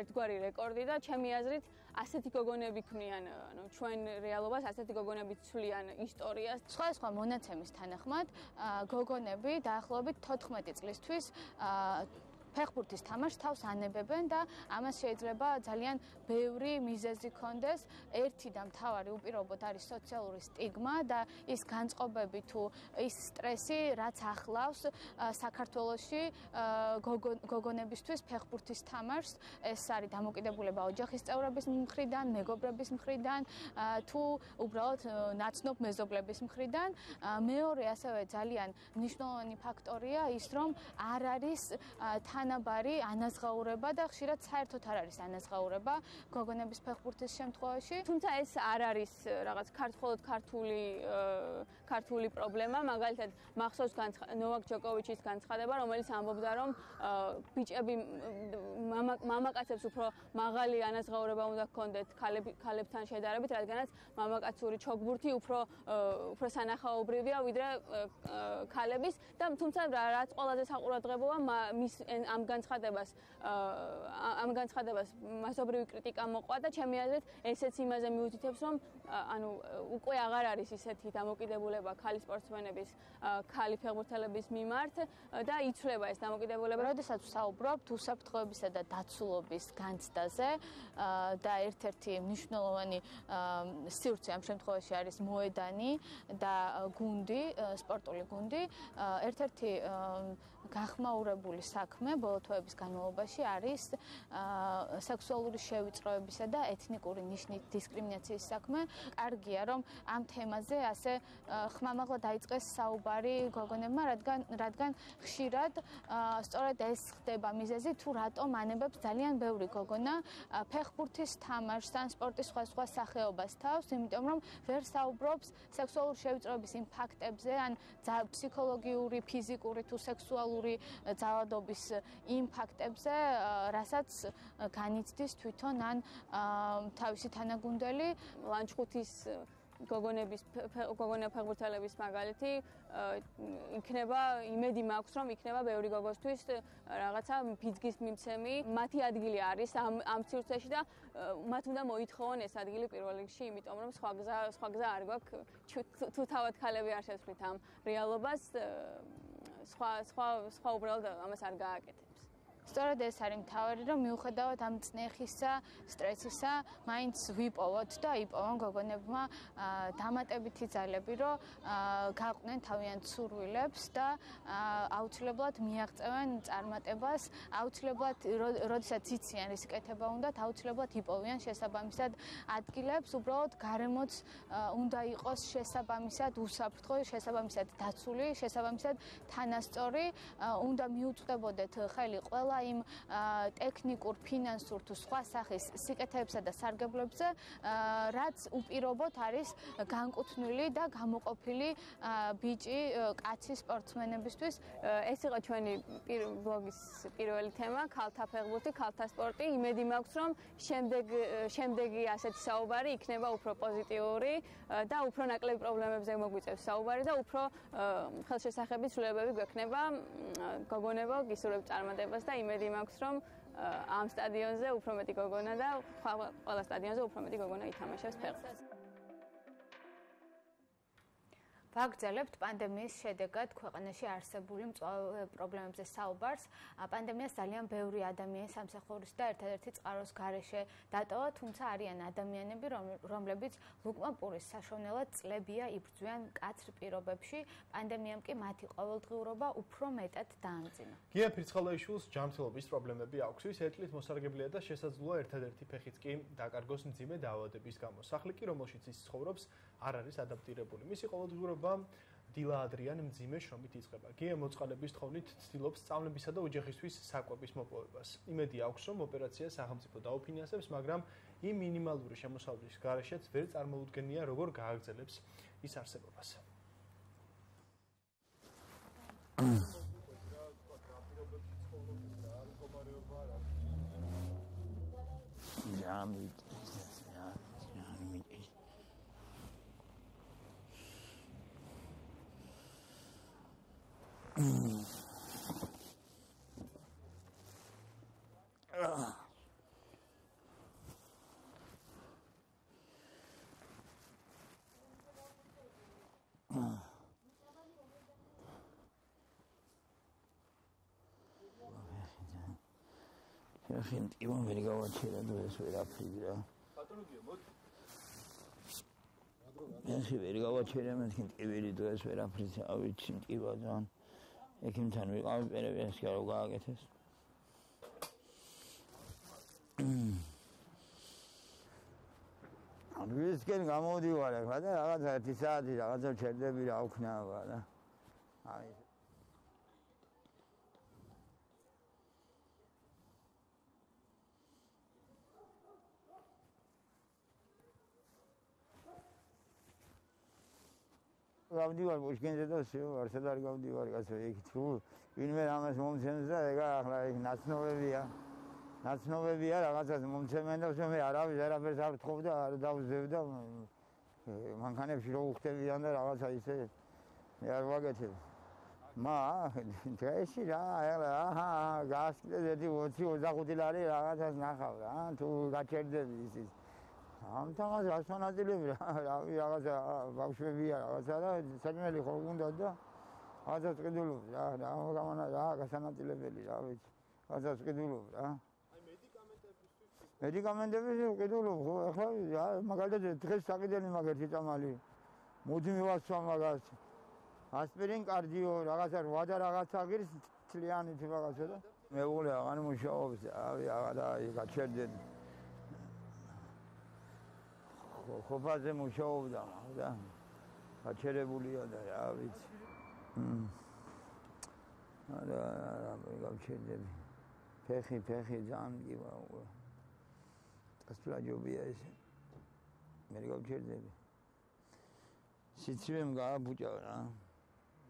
ერთგვარი რეკორდი და ჩემი აზრით ასეთი გოგონები ქმნიან, ანუ ჩვენ რეალობას ასეთი გოგონები ცვლიან ისტორიას. სხვა სხვა მონაცემის თანახმად, გოგონები დაახლოებით 14 წლისთვის ფეხბურთის თამაშს თავს ანებებენ და ამას შეიძლება ძალიან ბევრი მიზეზი კონდეს. ერთი და მთავარი უპირობოდ არის სოციალური სტიგმა და ის განწყობები თუ ის სტრესი, რაც ახლავს საქართველოსში გოგონებისთვის ფეხბურთის თამაშს, ეს არის დამოკიდებულება ოჯახის წევრების მხრიდან, მეგობრების მხრიდან, თუ უბრალოდ ნაცნობ მეზობლების მხრიდან. მეორე ასევე ძალიან მნიშვნელოვანი ფაქტორია ის, რომ არ არის თანაბარი ანაზღაურება და ხშირად საერთოდ არ არის ანაზღაურება გოგონების ფეხბურთის შემთხვევაში. თუმცა ეს არ არის რაღაც ქართულად ქართული ქართული პრობლემა, მაგალითად მახსოვს ნოვაკ ჯოკოვიჩის განცხადება, რომელიც ამბობდა, რომ ბიჭები მამაკაცებს უფრო მაღალი ანაზღაურება უნდა ჰქონდეთ ქალებთან შედარებით, რადგანაც მამაკაცური ჩოგბურთი უფრო უფრო სანახაობრივია ვიდრე ქალების და თუმცა რაც ყველაზე საყურადღებოა მის ამ განცხადებას ამ განცხადებას მასობრივი კრიტიკა მოყვა და ჩემი აზრით ესეც იმაზე მიუთითებს რომ ანუ უკვე აღარ არის ისეთი დამოკიდებულება ქალი სპორტსმენების ქალი ფეხბურთელების მიმართ და იცვლება ეს დამოკიდებულება როდესაც ვსაუბრობთ უსაფრთხოებისა და დაცულობის განცდაზე და ერთ-ერთი მნიშვნელოვანი სივრცე ამ შემთხვევაში არის მოედანი და გუნდი სპორტული გუნდი ერთ-ერთი გახმაურებული საქმე ბოლოთოების განმავლობაში არის სექსუალური შევიწროებისა და ეთნიკური ნიშნით დისკრიმინაციის საქმე. კარგია, რომ ამ თემაზე ასე ხმამაღლა დაიწყეს საუბარი გოგონებმა, რადგან რადგან ხშირად სწორედ ეს ხდება მიზეზი თუ რატომ ანებებს ძალიან ბევრი გოგონა ფეხბურთის თამაშს ან სპორტის სხვა სხვა სახეობას თავს, იმიტომ რომ ვერ საუბრობს სექსუალური შევიწროების იმ ფაქტებზე, ან ფსიქოლოგიური, ფიზიკური თუ სექსუალური ფიზიკური ძალადობის იმ ფაქტებზე, რასაც განიცდის თვითონ ან თავისი თანაგუნდელი ლანჩხუთის გოგონების გოგონა ფეხბურთელების მაგალითი იქნება იმედი მაქვს რომ იქნება ბევრი გოგოსთვის რაღაცა ფიძგის მიმცემი. მათი ადგილი არის ამ ამ ცირცეში და მათ უნდა მოითხოვონ ეს ადგილი პირველ რიგში იმიტომ რომ სხვა გზა სხვა გზა არ გვაქვს. თუ თავად ქალები არ შეცვლით ამ რეალობას სხვა სხვა სხვა უბრალოდ ამას არ გააკეთებ სწორედ ეს არის მთავარი, რომ მიუხედავად ამ წნეხისა, სტრესისა, მაინც ვიპოვოთ და იპოვონ გოგონებმა დამატებითი ძალები, რომ გაყვნენ თავიანთ სურვილებს და აუცილებლად მიაღწევენ წარმატებას, აუცილებლად როდესაც იციან რის კეთება უნდათ, აუცილებლად იპოვიან შესაბამისად ადგილებს, უბრალოდ გარემოც უნდა იყოს შესაბამისად უსაფრთხო, შესაბამისად დაცული, შესაბამისად თანასწორი, უნდა მიუწვდებოდეთ ხელი ყველა იმ ტექნიკურ, ფინანსურ თუ სხვა სახის სიკეთეებსა და სარგებლობებზე, რაც უპირობოდ არის განკუთვნილი და გამოყოფილი ბიჭი, კაცი სპორტსმენებისთვის. ეს იყო ჩვენი ბლოგის პირველი თემა, ქალთა ფეხბურთი, ქალთა სპორტი. იმედი მაქვს, რომ შემდეგ შემდეგი ასეთი საუბარი იქნება უფრო პოზიტიური და უფრო ნაკლები პრობლემებზე მოგვიწევს საუბარი და უფრო ხელშესახები ცვლილებები გვექნება გოგონებო გისურვებ წარმატებას და იმედი მაქვს რომ ამ სტადიონზე უფრო მეტი გოგონა და ყველა სტადიონზე უფრო მეტი გოგონა ითამაშებს ფეხბურთს. ვაგრძელებთ პანდემიის შედეგად ქვეყანაში არსებული მწვავე პრობლემებზე საუბარს. პანდემიას ძალიან ბევრი ადამიანი სამსახურის და ერთადერთი წყაროს გარეშე დატოვა, თუმცა არიან ადამიანები, რომლებიც ლუკმა პურის საშოვნელად წლებია იბრძვიან კაცრ პირობებში. პანდემიამ კი მათი ყოველდღიურობა უფრო მეტად დაამძინა. გია ფირცხალაიშვილს ჯანმრთელობის პრობლემები აქვს. ის ერთლით მოსარგებლია და შესაძლოა ერთადერთი ფეხიც კი დაკარგოს მძიმე დაავადების გამო. სახლი კი, რომელშიც ის ცხოვრობს, არ არის ადაპტირებული. მისი ყოველდღიურობა დილა ადრიან მძიმე შრომით იწყება. გია მოწყალების თხოვნით ცდილობს სწავლებისა და ოჯახისთვის საკვების მოპოვებას. იმედი აქვს, რომ ოპერაცია სახელმწიფო დაუფინანსებს, მაგრამ იმ მინიმალური შემოსავლის გარეშეც ვერ წარმოუდგენია, როგორ გააგრძელებს ის არსებობას. ჯამით Ახი მტკივა ვერ გავაჩერა დღეს ვერაფერი რა ბატონო გიო მოდი ახი ვერ გავაჩერა მეთქი მტკივილი დღეს ვერაფერს ავიცი მტკივა ძალიან ექიმთან ვიყავი პერევეს კი არა გააკეთეს ანუ ისკენ გამოდივარ ახლა და რაღაცა ერთი საათი რაღაცა ჩერდები რა ვქნავა და აი გავდივარ ბუშკინზე და всё, არსად არ გავდივარ კაცო, იქ თუ ვინმე ამას მომცემს და ეგა ახლა იქ ნაცნობებია. ნაცნობებია რაღაცას მომცემენ და всё მე არავის არაფერს არ ვთხოვ და არ დავზევ და მანქანებში რო უხდებიან და რაღაცა ისე მე არ ვაგეთებ. მა დღეში რა, ახლა აჰა, გასკიდე 20-25 ლარი რაღაცას ნახავ რა, თუ გაჩერდები ის ის ამ რა რავი რაღაცა ბავშვებია რაღაცა და საქმელი ხო უნდა და რაღაცა წკიდულობ რა რა გამანა რა გასანაწილებელი რა ვიცი რაღაცა წკიდულობ რა. მედიკამენტების ყიდულობ ხო ახლა მაგალითად დღეს საკიდელი მაგერთი წამალი მოდი მივასვა მაგას ასპირინ კარდიო რაღაცა რვა და რაღაცა ღირს თლიანი თუ რაღაცა და მეუღლე აღარ მუშაობს რავი აღარ აი გაჩერდნენ ხოფაზე მუშაობდა და გაჩერებულია და რა ვიცი. არა, რა გავჩერდები. ფეხი, ფეხი ძალიან გივა უკვე. ასპლაჯობია ეს. მე გავჩერდები. სიცივემ გააბუჭა რა.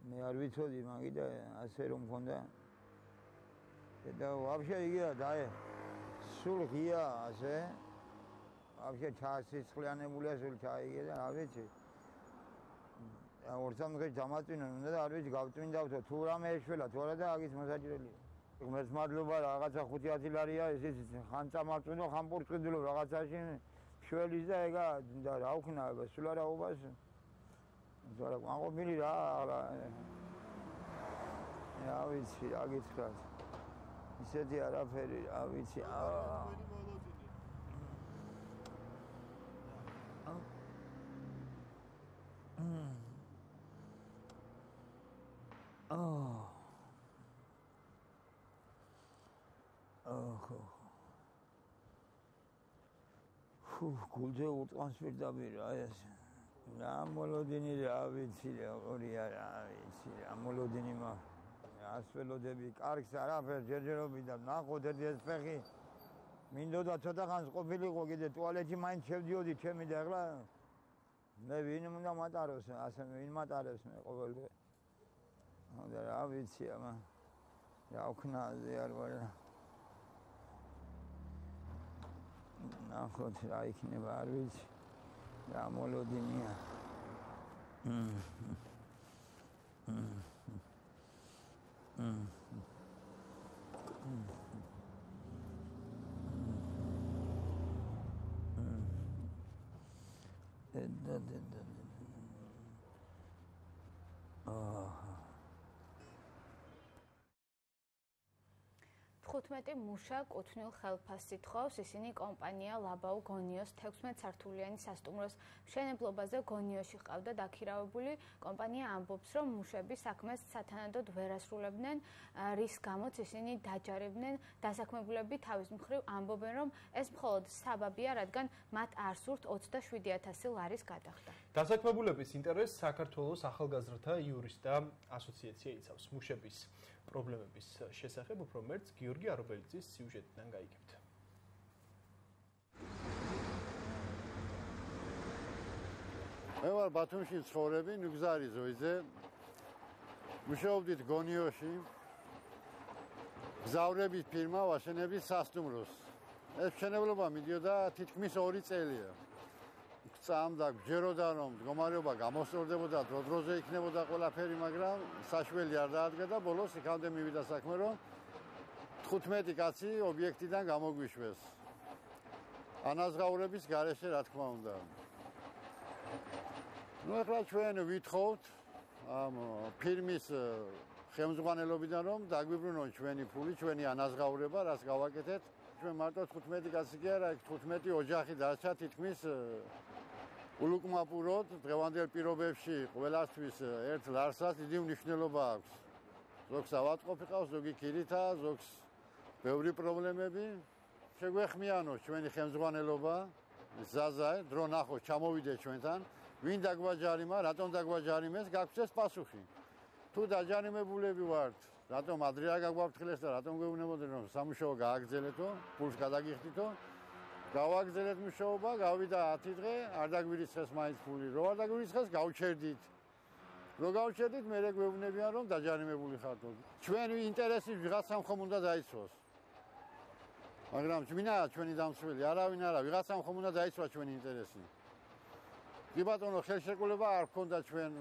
მე არ ვიცოდი მაგიდა ასე რომ მქონდა. და ვაფშე იგია დაე. სულ ღია ასე. вообще ჩაასისხლიანებულია სულ ჩაიგე და რა ვიცი ა ორსამ დღეს დამაწვინა უნდა და არ ვიცი გავწვინდავთო თუ რამე ეშველა თუ არა და აგის მოსაჭრელია მერც მადლობა რაღაცა 500 ლარია ეს ის ხან წამაწვინო ხან პორწყიდულო რაღაცაში შველის და ეგა და რა უქნა სულ არა უბას ზარა ყანყოფილი რა რა რა ვიცი რა გითხრათ ისეთი არაფერი რა ვიცი აა აა აჰო ფუ გულზე უტყანს პირდაპირ რა ეს რა მოლოდინი რა ვიცი რა ორი არა ვიცი რა მოლოდინი მა ასველოდები კარგს არაფერ ჯერჯერობი და ნახოთ ერთი ეს ფეხი მინდოდა ცოტა ხანს ყოფილიყო კიდე ტუალეტში მაინც შევდიოდი ჩემი და ახლა მე ვინ უნდა მატაროს ასე ვინ მატარებს მე ყოველდღე? და რა ვიცი ამა რა ვქნაზე არ ვარ. ნახოთ რა იქნება არ ვიცი. რა მოლოდინია. მმ მმ მმ და და და აა 15 მუშა კუთვნილ ხელფასი თხოვს ისინი კომპანია ლაბაუ გონიოს 16 სართულიანი სასტუმროს მშენებლობაზე გონიოში ყავდა დაქირავებული. კომპანია ამბობს რომ მუშები საქმეს სათანადოდ ვერ ასრულებდნენ რის გამოც ისინი დაჯარებდნენ. დასაქმებულები თავის მხრივ ამბობენ რომ ეს მხოლოდ საბაბია რადგან მათ არ სურთ 27000 ლარის გადახდა. დასაქმებულების ინტერესს საქართველოს ახალგაზრდა იურისტთა ასოციაცია იცავს მუშების პრობლემების შესახებ უფრო მეტს გიორგი არობელიძის სიუჟეტიდან გაიგებთ. მე ვარ ბათუმში ცხოვრები, ნუგზარი ზოიძე. მუშაობდით გონიოში. გზავრების ფირმა ვაშენების სასტუმროს. ეს მშენებლობა მიდიოდა თითქმის 2 წელია. წამდა გჯეროდა რომ მდგომარეობა გამოსწორდებოდა დრო-დროზე იქნებოდა ყველაფერი მაგრამ საშველი არ დაადგა და ბოლოს იქამდე მივიდა საქმე რომ 15 კაცი ობიექტიდან გამოგვიშვეს. ანაზღაურების გარეშე რა თქმა უნდა. ну ახლა ჩვენ ვითხოვთ ამ ფირმის ხელმძღვანელობიდან რომ დაგვიბრუნონ ჩვენი ფული ჩვენი ანაზღაურება რაც გავაკეთეთ. ჩვენ მარტო 15 კაცი კი არა, 15 ოჯახი დარჩა თითქმის ულუკმაპუროდ დღევანდელ პირობებში ყველასთვის ერთ ლარსას დიდი მნიშვნელობა აქვს. ზოგს ავატყოფი ყავს, ზოგი ქირითა, ზოგს ბევრი პრობლემები. შეგვეხმიანო ჩვენი ხელმძღვანელობა, ზაზა, დრო ნახო, ჩამოვიდე ჩვენთან. ვინ დაგვაჯარიმა, რატომ დაგვაჯარიმეს, გაგვცეს პასუხი. თუ დაჯარიმებულები ვართ, რატომ ადრეა გაგვაფრთხილეს და რატომ გვეუბნებოდნენ რომ სამუშაო გააგრძელეთო, პულს გადაგიხდითო? გავაგზავნეთ მუშაობა, გავიდა 10 დღე, არ დაგვირიცხეს მაინც ფული. რო არ დაგვირიცხეს, გავჩერდით. რო გავჩერდით, მე რეგვეუბნებიან რომ დაჯარიმებული ხართ. ჩვენი ინტერესი ვიღაცამ ხომ უნდა დაიცვას. მაგრამ ჩვენა ჩვენი დამსველი, არავინ არა, ვიღაცამ ხომ უნდა დაიცვა ჩვენი ინტერესი. კი ბატონო, ხელშეკრულება არ ქონდა ჩვენ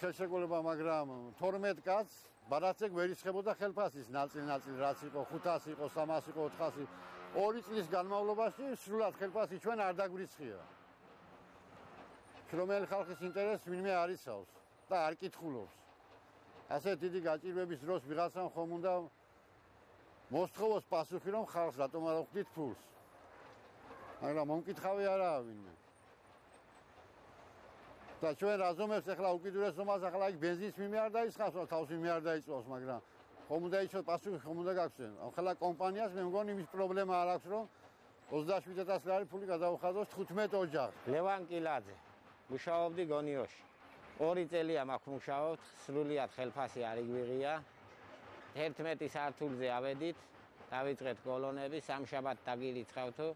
ხელშეკრულება, მაგრამ 12 კაცს ბარაცეკ ვერისხებოდა ხელფასის ნაწილ-ნაწილ, რაც იყო 500 იყო, 300 იყო, 400 ორი წლის განმავლობაში სრულად ხელფასი ჩვენ არ დაგვირიცხია. შრომელი ხალხის ინტერესს ვინმე არისავს და არ კითხულობს. ასე დიდი გაჭირვების დროს ვიღაცამ ხომ უნდა მოსთხოვოს პასუხი რომ ხალხს რატომ არ ხვდით ფულს. მაგრამ მომკითხავი არაა ვინმე. და ჩვენ რაზომებს ახლა უკიდურეს ზომას ახლა იქ ბენზინის მიმე არ დაიწყავს, თავს მიმე არ დაიწყავს, მაგრამ ხომ უნდა იცოთ პასუხი ხომ უნდა გაგცენ ახლა კომპანიას მე მგონი იმის პრობლემა არ აქვს რომ 27000 ლარი ფული გადაუხადოს 15 ოჯახს. ლევან კილაძე მუშაობდი გონიოში. ორი წელია მაქვს მუშაობთ სრულიად ხელფასი არ იგვიღია. 11 სართულზე ავედით დავიწყეთ კოლონები სამშაბათ დაგირიცხავთო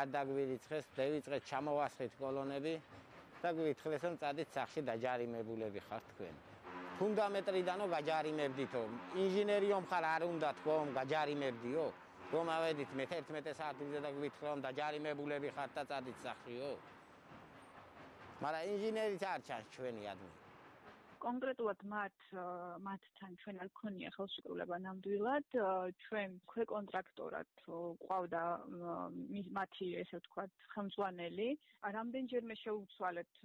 არ დაგვირიცხეს დავიწყეთ ჩამოვასხეთ კოლონები და გვითხრეს რომ წადით სახში დაჯარიმებულები ხართ თქვენ ფუნდამენტრიდანო გაჯარიმებდითო. ინჟინერიო მხარ არ უნდა თქო გაჯარიმებდიო. რომ ავედით მე 11 საათზე და გვითხრა რომ დაჯარიმებულები ხართ და წადით სახიო. მაგრამ ინჟინერიც არ ჩანს ჩვენი ადმი კონკრეტულად მათ მათთან ჩვენ არ ქონია ხელშეკრულება ნამდვილად. ჩვენ ქვეკონტრაქტორად ყავდა მათი ესე ვთქვათ ხელმძღვანელი. რამდენჯერმე შეუცვალეთ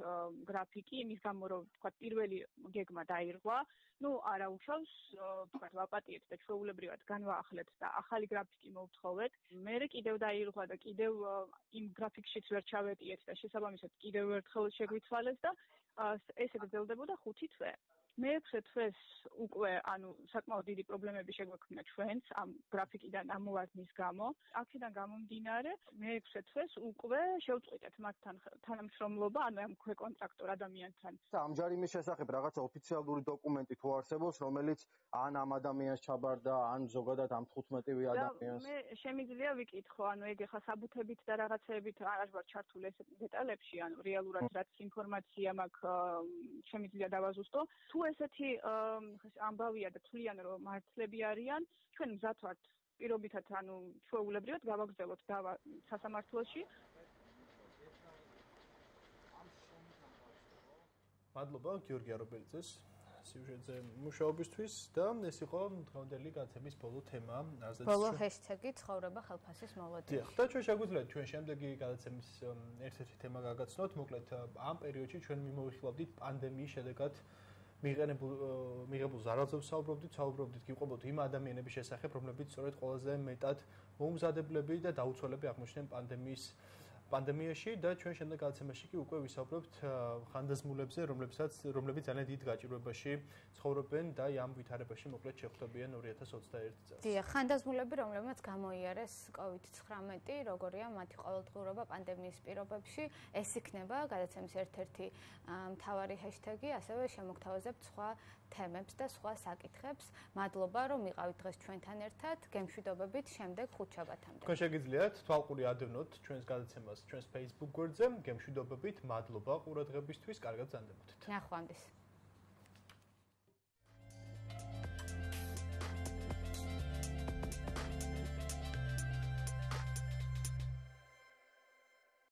გრაფიკი იმის გამო რომ ვთქვათ პირველი გეგმა დაირღვა. ну არა უშავს ვთქვათ ვაპატიეთ და ჩვეულებრივად განვაახლეთ და ახალი გრაფიკი მოვთხოვეთ მე კიდევ დაირღვა და კიდევ იმ გრაფიკშიც ვერ ჩავეტიეთ და შესაბამისად კიდევ ერთხელ შეგვიცვალეს და ესე გრძელდებოდა 5 თვე. მეექვსე თვეს უკვე ანუ საკმაოდ დიდი პრობლემები შეგვექმნა ჩვენს ამ გრაფიკიდან ამოვარდნის გამო. აქედან გამომდინარე, მეექვსე თვეს უკვე შევწყვიტეთ მათთან თანამშრომლობა, ანუ ამ ქვეკონტრაქტორ ადამიანთან. ამ ჯარიმის შესახებ რაღაცა ოფიციალური დოკუმენტი თუ არსებობს, რომელიც ან ამ ადამიანს ჩაბარდა, ან ზოგადად ამ 15-ვე ადამიანს. მე შემიძლია ვიკითხო, ანუ ეგ ახლა საბუთებით და რაღაცეებით არ ვარ ჩართული ეს დეტალებში, ანუ რეალურად რაც ინფორმაცია მაქვს შემიძლია დავაზუსტო. თუ ესეთი ამბავია და თვლიან რომ მართლები არიან, ჩვენ მზად ვართ პირობითად ანუ ჩვეულებრივად გავაგზავნოთ დავა სასამართლოში. მადლობა გიორგი არობელიძეს სიუჟეტზე მუშაობისთვის და ეს იყო დღევანდელი გაცემის ბოლო თემა. ბოლო ჰეშტეგი ცხოვრება ხელფასის მოლოდინში. დიახ, და ჩვენ შეგვიძლია ჩვენ შემდეგი გაცემის ერთ-ერთი თემა გაგაცნოთ. მოკლედ ამ პერიოდში ჩვენ მიმოვიხილავდით პანდემიის შედეგად მიღებულ მიღებულ ზარალზებს საუბრობდით, საუბრობდით გიყვებოდ იმ ადამიანების შესახებ, რომლებიც სწორედ ყველაზე მეტად მომზადებლები და დაუცველები აღმოჩნდნენ პანდემიის პანდემიაში და ჩვენ შემდეგ გაცემაში კი უკვე ვისაუბრებთ ხანდაზმულებზე, რომლებსაც რომლებიც ძალიან დიდ გაჭირვებაში ცხოვრობენ და ამ ვითარებაში მოკლედ შეხვდებიან 2021 წელს. დიახ, ხანდაზმულები, რომლებმაც გამოიარეს COVID-19, როგორია მათი ყოველდღიურობა პანდემიის პირობებში, ეს იქნება გადაცემის ერთ-ერთი მთავარი ჰეშტეგი, ასევე შემოგთავაზებთ სხვა თემებს და სხვა საკითხებს. მადლობა, რომ იყავით დღეს ჩვენთან ერთად. გემშვიდობებით შემდეგ ხუთშაბათამდე. თქვენ შეგიძლიათ თვალყური ადევნოთ ჩვენს გადაცემას ჩვენს Facebook გვერდზე. გემშვიდობებით, მადლობა ყურადღებისთვის. კარგად ზანდებოდეთ. ნახვამდის.